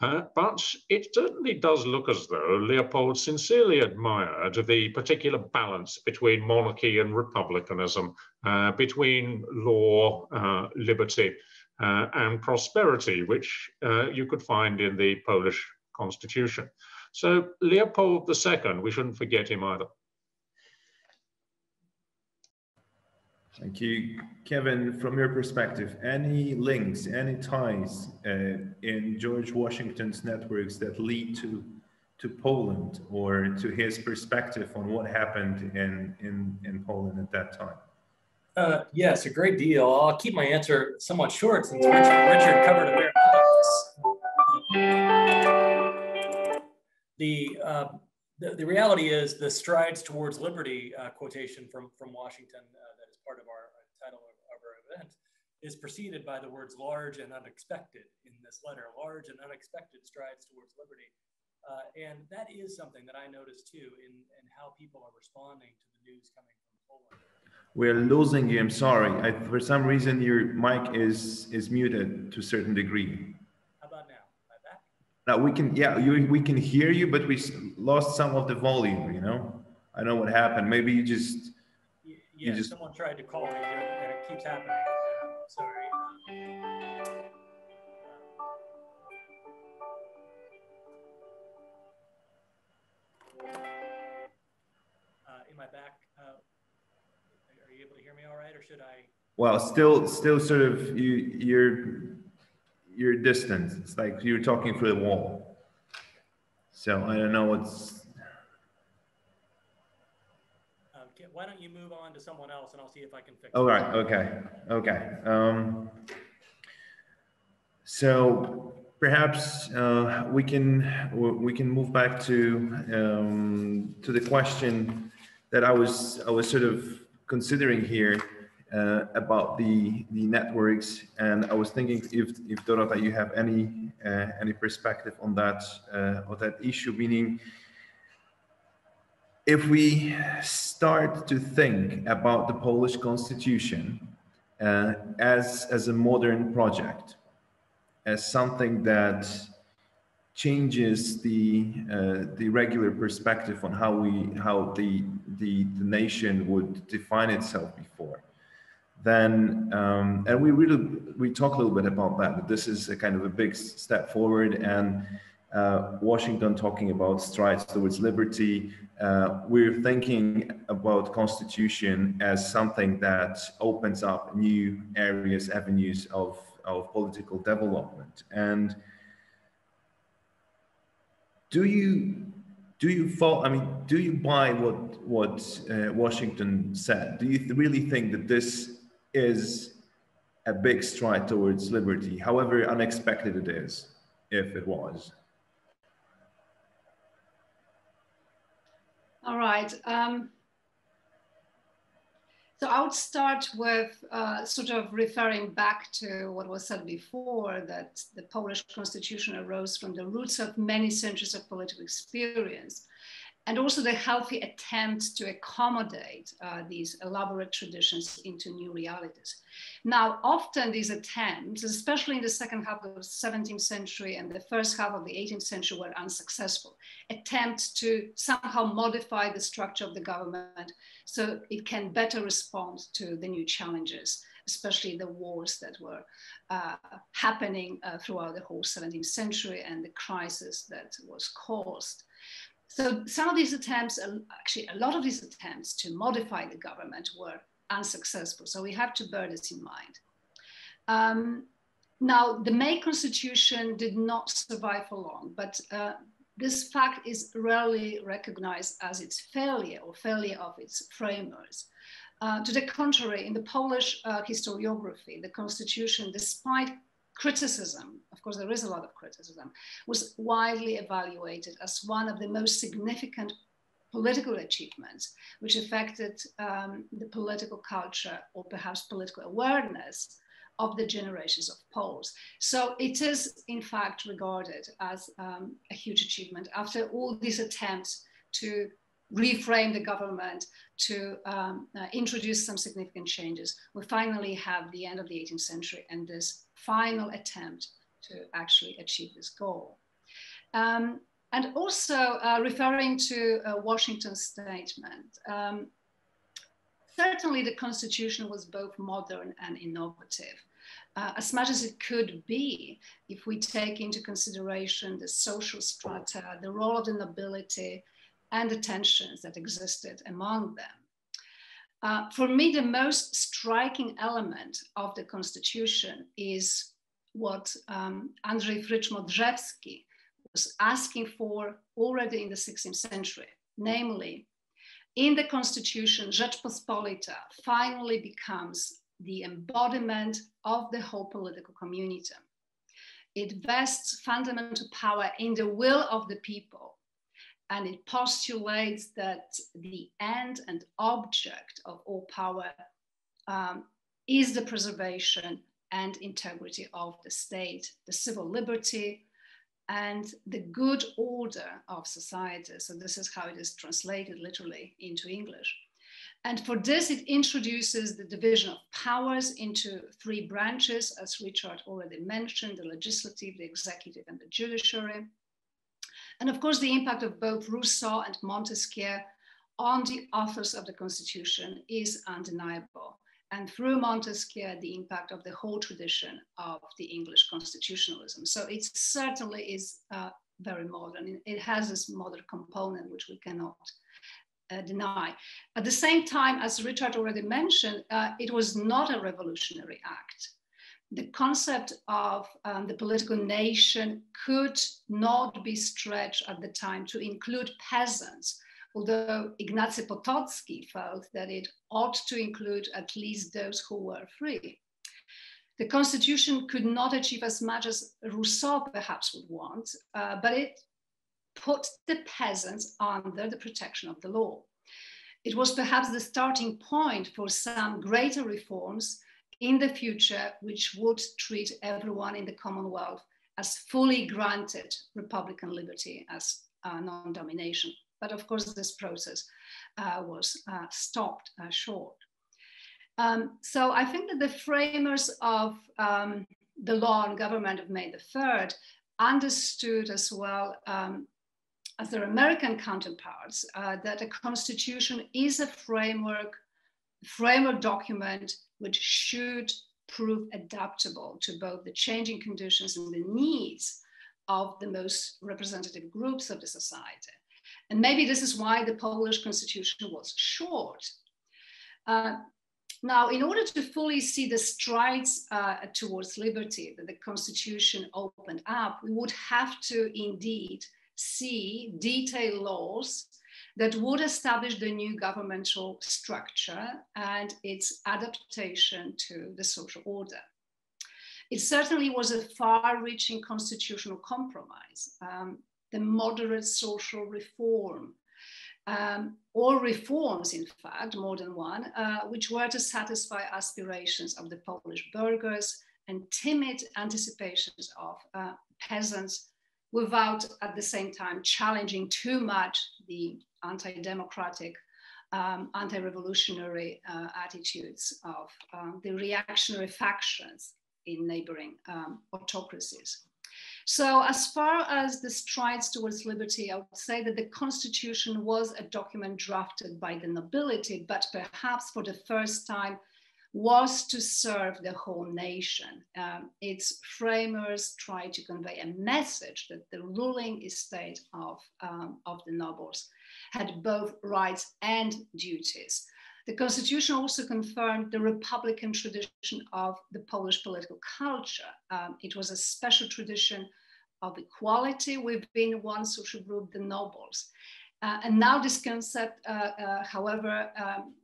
Uh, but it certainly does look as though Leopold sincerely admired the particular balance between monarchy and republicanism, uh, between law, uh, liberty, uh, and prosperity, which uh, you could find in the Polish constitution. So Leopold II, we shouldn't forget him either. Thank you. Kevin, from your perspective, any links, any ties uh, in George Washington's networks that lead to to Poland or to his perspective on what happened in, in, in Poland at that time? Uh, yes, a great deal. I'll keep my answer somewhat short since Richard, Richard covered a fair amount The, uh, the, the, reality is the strides towards liberty uh, quotation from, from Washington uh, part of our uh, title of, of our event, is preceded by the words large and unexpected in this letter, large and unexpected strides towards liberty. Uh, and that is something that I noticed too in, in how people are responding to the news coming from Poland. We're losing you. I'm sorry. I, for some reason, your mic is is muted to a certain degree. How about now? Am I back? Now we can. Yeah, you, we can hear you, but we lost some of the volume. You know, I know what happened. Maybe you just yeah, just... someone tried to call me and it keeps happening. Sorry. Uh, am I back? Uh, are you able to hear me all right, or should I? Well, still, still, sort of, you, you're, you're distant. It's like you're talking through the wall. So I don't know what's why don't you move on to someone else and I'll see if I can fix it. All right. Okay. Okay. Um, so perhaps uh, we can we can move back to um, to the question that I was I was sort of considering here uh, about the the networks, and I was thinking if if Dorota, you have any uh, any perspective on that uh, that issue, meaning if we start to think about the Polish constitution uh, as, as a modern project, as something that changes the, uh, the regular perspective on how, we, how the, the, the nation would define itself before, then, um, and we really, we talk a little bit about that, that this is a kind of a big step forward and uh, Washington talking about strides towards liberty. Uh, we're thinking about constitution as something that opens up new areas, avenues of, of political development. And do you do you follow? I mean, do you buy what what uh, Washington said? Do you really think that this is a big stride towards liberty, however unexpected it is, if it was? All right. Um, so I would start with uh, sort of referring back to what was said before that the Polish constitution arose from the roots of many centuries of political experience and also the healthy attempt to accommodate uh, these elaborate traditions into new realities. Now, often these attempts, especially in the second half of the 17th century and the first half of the 18th century, were unsuccessful. Attempts to somehow modify the structure of the government so it can better respond to the new challenges, especially the wars that were uh, happening uh, throughout the whole 17th century and the crisis that was caused so some of these attempts, actually a lot of these attempts to modify the government were unsuccessful. So we have to bear this in mind. Um, now, the May Constitution did not survive for long, but uh, this fact is rarely recognized as its failure or failure of its framers. Uh, to the contrary, in the Polish uh, historiography, the Constitution, despite criticism, of course, there is a lot of criticism, was widely evaluated as one of the most significant political achievements, which affected um, the political culture or perhaps political awareness of the generations of Poles. So it is, in fact, regarded as um, a huge achievement after all these attempts to reframe the government, to um, uh, introduce some significant changes. We finally have the end of the 18th century and this final attempt to actually achieve this goal. Um, and also uh, referring to uh, Washington's statement, um, certainly the Constitution was both modern and innovative uh, as much as it could be if we take into consideration the social strata, the role of the nobility, and the tensions that existed among them. Uh, for me, the most striking element of the Constitution is what um, Andrzej Frycz-Modrzewski was asking for already in the 16th century, namely, in the Constitution, Rzeczpospolita finally becomes the embodiment of the whole political community. It vests fundamental power in the will of the people, and it postulates that the end and object of all power um, is the preservation and integrity of the state, the civil liberty, and the good order of society. So, this is how it is translated literally into English. And for this, it introduces the division of powers into three branches, as Richard already mentioned, the legislative, the executive, and the judiciary. And of course, the impact of both Rousseau and Montesquieu on the authors of the Constitution is undeniable. And through Montesquieu, the impact of the whole tradition of the English constitutionalism. So it certainly is uh, very modern. It has this modern component, which we cannot uh, deny. At the same time, as Richard already mentioned, uh, it was not a revolutionary act. The concept of um, the political nation could not be stretched at the time to include peasants, although Ignacy Potocki felt that it ought to include at least those who were free. The constitution could not achieve as much as Rousseau perhaps would want, uh, but it put the peasants under the protection of the law. It was perhaps the starting point for some greater reforms in the future, which would treat everyone in the Commonwealth as fully granted Republican liberty as uh, non domination. But of course, this process uh, was uh, stopped uh, short. Um, so I think that the framers of um, the law and government of May the 3rd understood as well um, as their American counterparts, uh, that a constitution is a framework, framework document which should prove adaptable to both the changing conditions and the needs of the most representative groups of the society. And maybe this is why the Polish constitution was short. Uh, now, in order to fully see the strides uh, towards liberty that the constitution opened up, we would have to indeed see detailed laws that would establish the new governmental structure and its adaptation to the social order. It certainly was a far reaching constitutional compromise, um, the moderate social reform, um, or reforms, in fact, more than one, uh, which were to satisfy aspirations of the Polish burghers and timid anticipations of uh, peasants without at the same time challenging too much the anti-democratic, um, anti-revolutionary uh, attitudes of um, the reactionary factions in neighboring um, autocracies. So as far as the strides towards liberty, I would say that the constitution was a document drafted by the nobility, but perhaps for the first time was to serve the whole nation. Um, its framers tried to convey a message that the ruling estate of, um, of the nobles had both rights and duties. The constitution also confirmed the republican tradition of the Polish political culture. Um, it was a special tradition of equality within one social group, the nobles. Uh, and now this concept, uh, uh, however, um,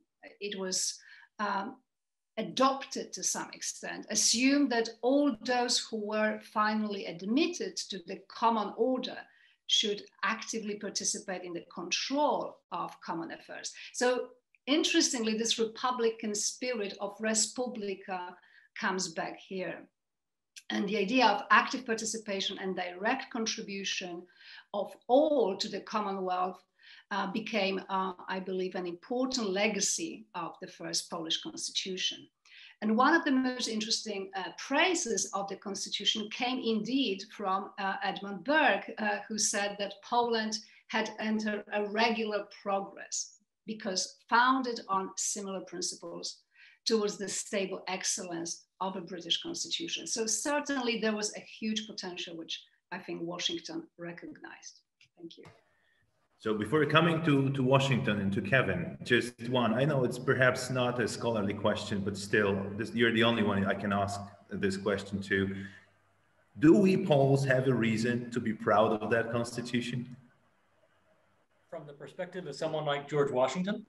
it was um, adopted to some extent, assumed that all those who were finally admitted to the common order should actively participate in the control of common affairs. So interestingly, this Republican spirit of res publica comes back here. And the idea of active participation and direct contribution of all to the Commonwealth uh, became, uh, I believe, an important legacy of the first Polish constitution. And one of the most interesting uh, praises of the constitution came indeed from uh, Edmund Burke, uh, who said that Poland had entered a regular progress because founded on similar principles towards the stable excellence of a British constitution. So certainly there was a huge potential, which I think Washington recognized. Thank you. So before coming to, to Washington and to Kevin, just one, I know it's perhaps not a scholarly question, but still, this, you're the only one I can ask this question to. Do we Poles have a reason to be proud of that constitution? From the perspective of someone like George Washington?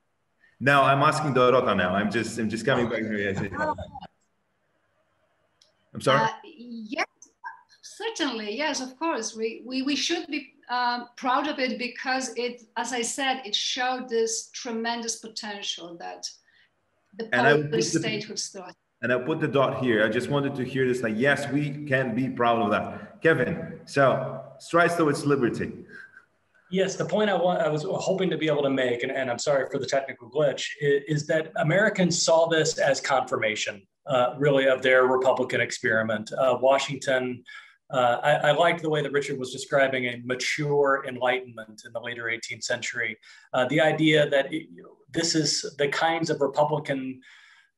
No, I'm asking Dorota now. I'm just, I'm just coming back here. Oh, I'm sorry? Uh, yes, certainly. Yes, of course. We, we, we should be um, proud of it because it, as I said, it showed this tremendous potential that the Polish still. And I put the dot here. I just wanted to hear this like, yes, we can be proud of that. Kevin, so strides towards liberty. Yes, the point I, I was hoping to be able to make, and, and I'm sorry for the technical glitch, is, is that Americans saw this as confirmation, uh, really, of their Republican experiment. Uh, Washington uh, I, I liked the way that Richard was describing a mature enlightenment in the later 18th century. Uh, the idea that it, you know, this is the kinds of Republican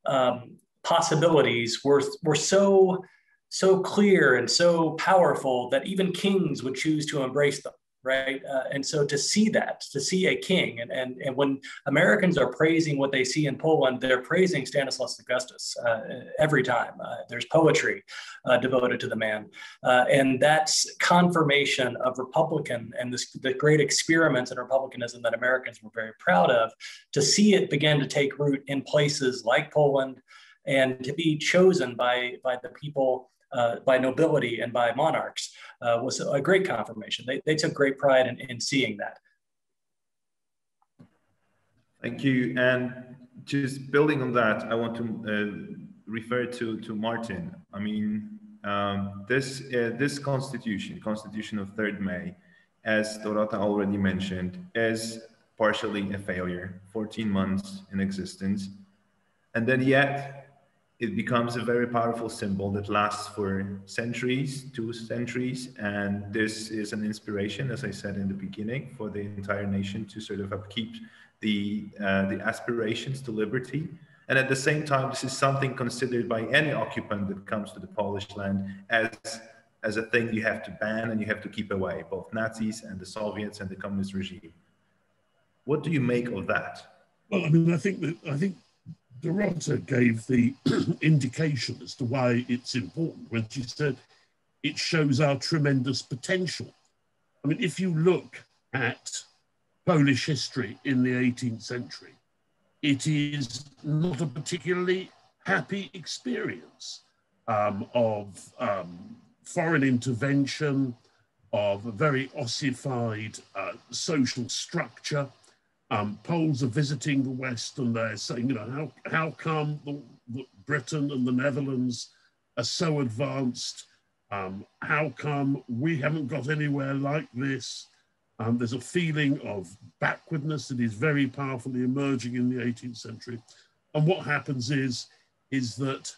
um, possibilities were, were so, so clear and so powerful that even kings would choose to embrace them right? Uh, and so to see that, to see a king, and, and, and when Americans are praising what they see in Poland, they're praising Stanislaus Augustus uh, every time. Uh, there's poetry uh, devoted to the man. Uh, and that's confirmation of Republican and this, the great experiments in Republicanism that Americans were very proud of, to see it begin to take root in places like Poland and to be chosen by, by the people uh, by nobility and by monarchs uh, was a great confirmation. They, they took great pride in, in seeing that. Thank you. And just building on that, I want to uh, refer to, to Martyn. I mean, um, this, uh, this constitution, Constitution of 3rd May, as Dorota already mentioned, is partially a failure, 14 months in existence. And then yet it becomes a very powerful symbol that lasts for centuries, two centuries. And this is an inspiration, as I said in the beginning, for the entire nation to sort of upkeep the, uh, the aspirations to liberty. And at the same time, this is something considered by any occupant that comes to the Polish land as, as a thing you have to ban and you have to keep away, both Nazis and the Soviets and the communist regime. What do you make of that? Well, I mean, I think that I think Dorota gave the indication as to why it's important when she said it shows our tremendous potential. I mean, if you look at Polish history in the 18th century, it is not a particularly happy experience um, of um, foreign intervention, of a very ossified uh, social structure, um, Poles are visiting the West and they're saying, you know, how, how come the, the Britain and the Netherlands are so advanced? Um, how come we haven't got anywhere like this? Um, there's a feeling of backwardness that is very powerfully emerging in the 18th century. And what happens is, is that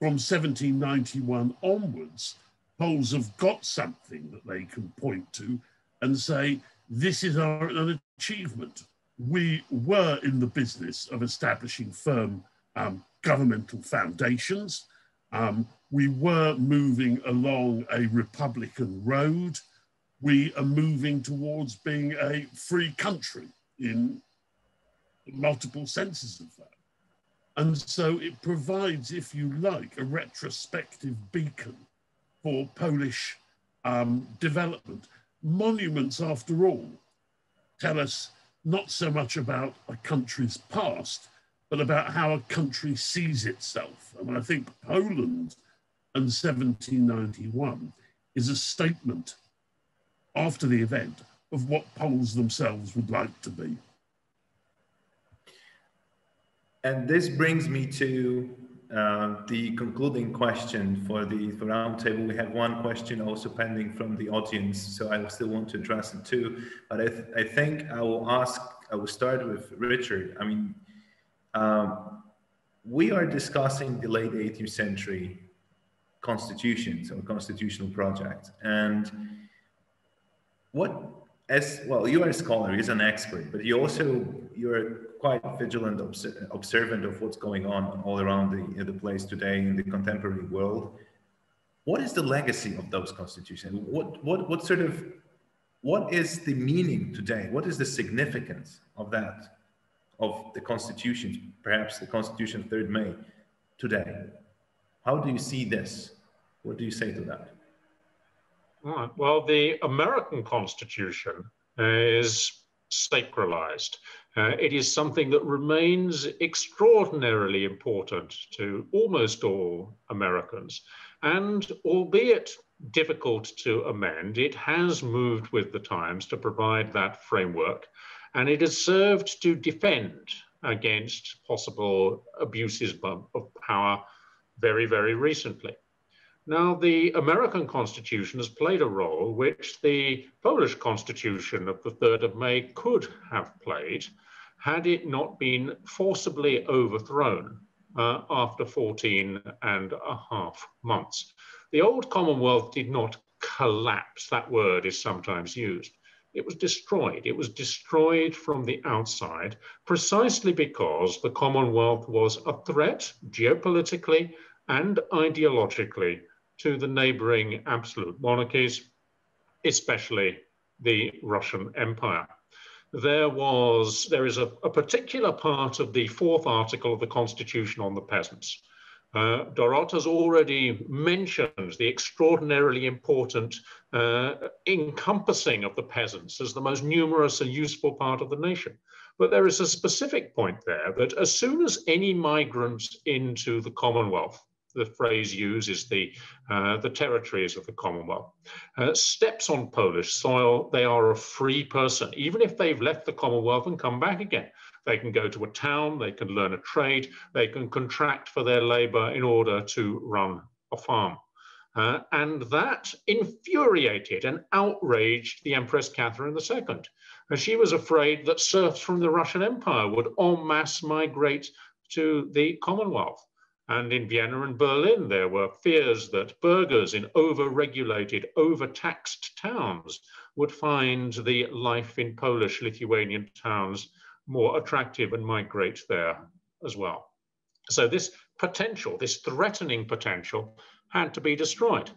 from 1791 onwards, Poles have got something that they can point to and say, this is our, achievement. We were in the business of establishing firm um, governmental foundations. Um, we were moving along a Republican road. We are moving towards being a free country in multiple senses of that. And so it provides, if you like, a retrospective beacon for Polish um, development. Monuments, after all, tell us not so much about a country's past, but about how a country sees itself. And I think Poland and 1791 is a statement after the event of what Poles themselves would like to be. And this brings me to uh, the concluding question for the for roundtable. We have one question also pending from the audience, so I still want to address it too. But I, th I think I will ask. I will start with Richard. I mean, um, we are discussing the late 18th century constitutions or constitutional projects. and what as well, you are a scholar, you're an expert, but you also you're quite vigilant obs observant of what's going on all around the, the place today in the contemporary world. What is the legacy of those constitutions? What, what, what sort of, what is the meaning today? What is the significance of that, of the constitutions, perhaps the Constitution of 3rd May today? How do you see this? What do you say to that? Well, the American Constitution is sacralized. Uh, it is something that remains extraordinarily important to almost all Americans. And albeit difficult to amend, it has moved with the times to provide that framework. And it has served to defend against possible abuses of power very, very recently. Now, the American Constitution has played a role which the Polish Constitution of the 3rd of May could have played had it not been forcibly overthrown uh, after 14 and a half months. The old Commonwealth did not collapse, that word is sometimes used. It was destroyed. It was destroyed from the outside precisely because the Commonwealth was a threat geopolitically and ideologically to the neighboring absolute monarchies, especially the Russian Empire. There was, there is a, a particular part of the fourth article of the Constitution on the peasants. Uh, Dorot has already mentioned the extraordinarily important uh, encompassing of the peasants as the most numerous and useful part of the nation. But there is a specific point there that as soon as any migrants into the Commonwealth the phrase used is the, uh, the territories of the Commonwealth. Uh, steps on Polish soil, they are a free person, even if they've left the Commonwealth and come back again. They can go to a town, they can learn a trade, they can contract for their labor in order to run a farm. Uh, and that infuriated and outraged the Empress Catherine II. And she was afraid that serfs from the Russian Empire would en masse migrate to the Commonwealth. And in Vienna and Berlin, there were fears that burghers in over-regulated, overtaxed towns would find the life in Polish Lithuanian towns more attractive and migrate there as well. So this potential, this threatening potential, had to be destroyed.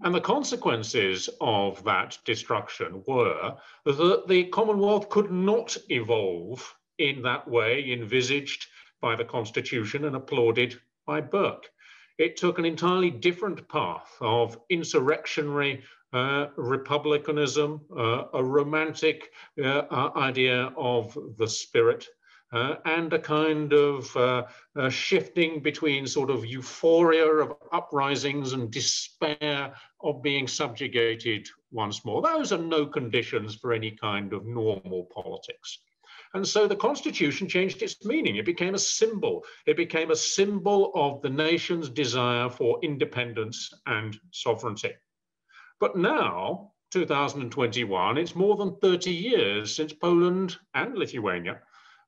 And the consequences of that destruction were that the Commonwealth could not evolve in that way envisaged by the Constitution and applauded by Burke. It took an entirely different path of insurrectionary uh, republicanism, uh, a romantic uh, uh idea of the spirit, uh, and a kind of uh, shifting between sort of euphoria of uprisings and despair of being subjugated once more. Those are no conditions for any kind of normal politics. And so the Constitution changed its meaning. It became a symbol. It became a symbol of the nation's desire for independence and sovereignty. But now, 2021, it's more than 30 years since Poland and Lithuania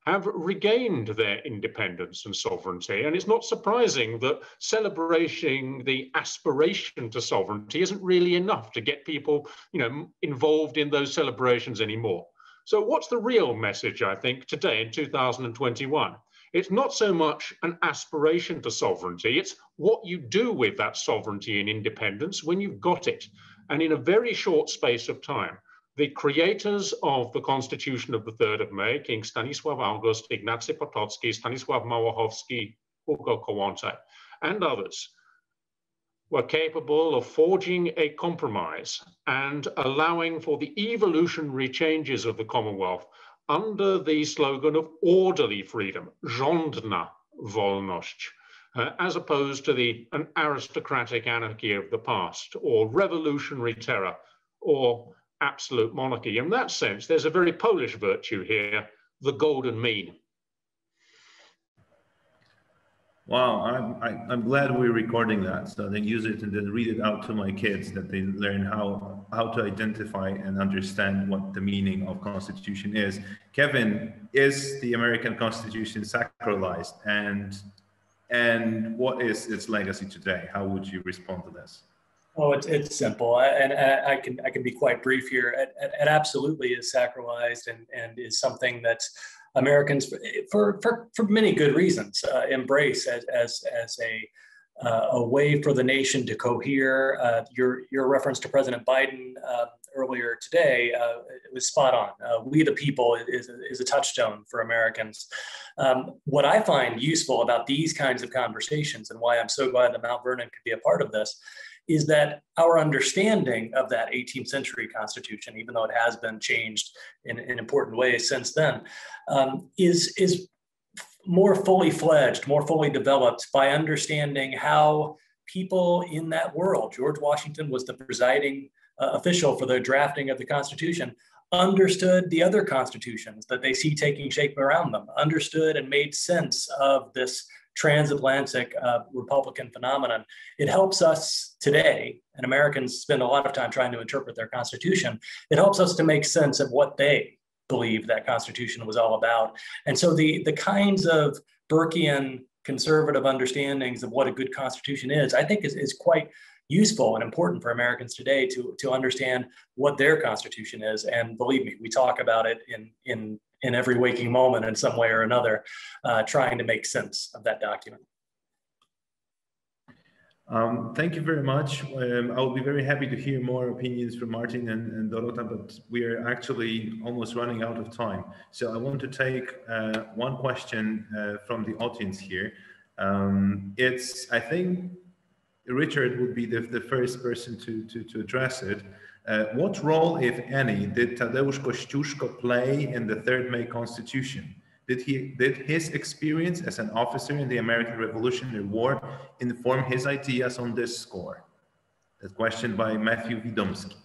have regained their independence and sovereignty. And it's not surprising that celebrating the aspiration to sovereignty isn't really enough to get people you know, involved in those celebrations anymore. So what's the real message, I think, today in 2021? It's not so much an aspiration to sovereignty, it's what you do with that sovereignty and independence when you've got it. And in a very short space of time, the creators of the Constitution of the 3rd of May, King Stanisław August, Ignacy Potocki, Stanisław Małachowski, Hugo Kołłątaj, and others, were capable of forging a compromise and allowing for the evolutionary changes of the Commonwealth under the slogan of orderly freedom, rządna wolność, uh, as opposed to the an aristocratic anarchy of the past or revolutionary terror or absolute monarchy. In that sense, there's a very Polish virtue here, the golden mean. Wow, I'm, I, am i am glad we're recording that so they use it and then read it out to my kids that they learn how, how to identify and understand what the meaning of constitution is. Kevin, is the American Constitution sacralized and, and what is its legacy today? How would you respond to this? Oh, it's, it's simple, and I, I can I can be quite brief here. It, it, absolutely is sacralized, and and is something that Americans, for for for many good reasons, uh, embrace as as as a uh, a way for the nation to cohere. Uh, your your reference to President Biden uh, earlier today uh, was spot on. Uh, we the people is, is a touchstone for Americans. Um, what I find useful about these kinds of conversations, and why I'm so glad that Mount Vernon could be a part of this, is that our understanding of that 18th century Constitution, even though it has been changed in, in important ways since then, um, is, is more fully fledged, more fully developed by understanding how people in that world, George Washington was the presiding uh, official for the drafting of the Constitution, understood the other constitutions that they see taking shape around them, understood and made sense of this transatlantic uh, Republican phenomenon. It helps us today, and Americans spend a lot of time trying to interpret their Constitution. It helps us to make sense of what they believe that Constitution was all about. And so the, the kinds of Burkean conservative understandings of what a good Constitution is, I think is, is quite useful and important for Americans today to, to understand what their Constitution is. And believe me, we talk about it in, in in every waking moment in some way or another, uh, trying to make sense of that document. Um, thank you very much. Um, I'll be very happy to hear more opinions from Martyn and, and Dorota, but we are actually almost running out of time. So I want to take uh, one question uh, from the audience here. Um, it's, I think, Richard would be the, the first person to, to, to address it. Uh, what role, if any, did Tadeusz Kościuszko play in the Third May Constitution? Did, he, did his experience as an officer in the American Revolutionary War inform his ideas on this score? A question by Matthew Widomski.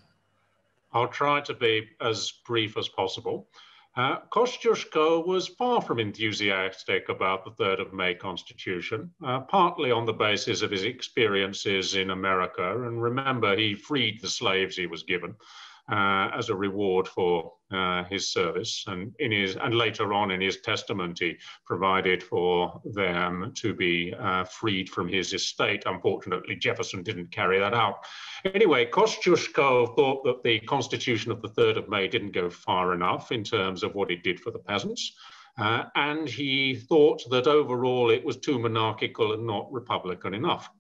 I'll try to be as brief as possible. Uh, Kościuszko was far from enthusiastic about the 3rd of May Constitution, uh, partly on the basis of his experiences in America. And remember, he freed the slaves he was given uh, as a reward for uh, his service. And in his and later on in his testament, he provided for them to be uh, freed from his estate. Unfortunately, Jefferson didn't carry that out. Anyway, Kosciuszko thought that the Constitution of the 3rd of May didn't go far enough in terms of what it did for the peasants. Uh, and he thought that overall it was too monarchical and not republican enough.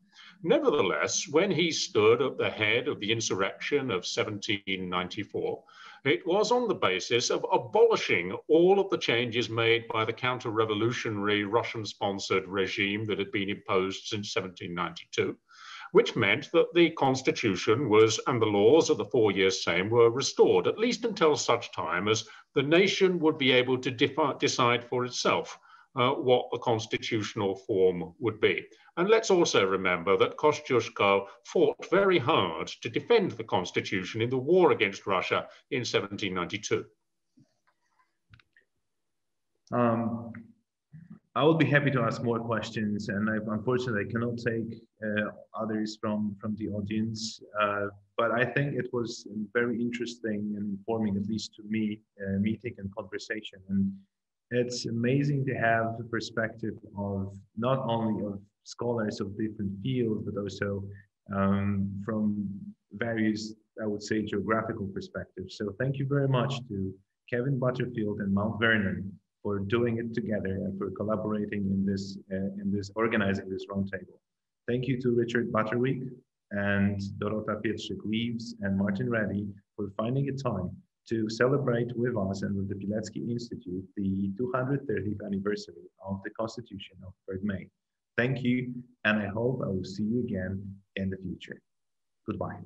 Nevertheless, when he stood at the head of the insurrection of 1794, it was on the basis of abolishing all of the changes made by the counter revolutionary Russian sponsored regime that had been imposed since 1792, which meant that the constitution was and the laws of the four years' Sejm were restored, at least until such time as the nation would be able to decide for itself uh, what the constitutional form would be. And let's also remember that Kosciuszko fought very hard to defend the constitution in the war against Russia in 1792. Um, I will be happy to ask more questions, and I, unfortunately, I cannot take uh, others from from the audience. Uh, but I think it was very interesting and informing, at least to me, uh, meeting and conversation. And it's amazing to have the perspective of not only of scholars of different fields, but also um, from various, I would say, geographical perspectives. So thank you very much to Kevin Butterfield and Mount Vernon for doing it together and for collaborating in this, uh, in this organizing this roundtable. Thank you to Richard Butterwick and Dorota Pietrzyk-Reeves and Martyn Rady for finding a time to celebrate with us and with the Pilecki Institute the 230th anniversary of the Constitution of 3rd May. Thank you, and I hope I will see you again in the future. Goodbye.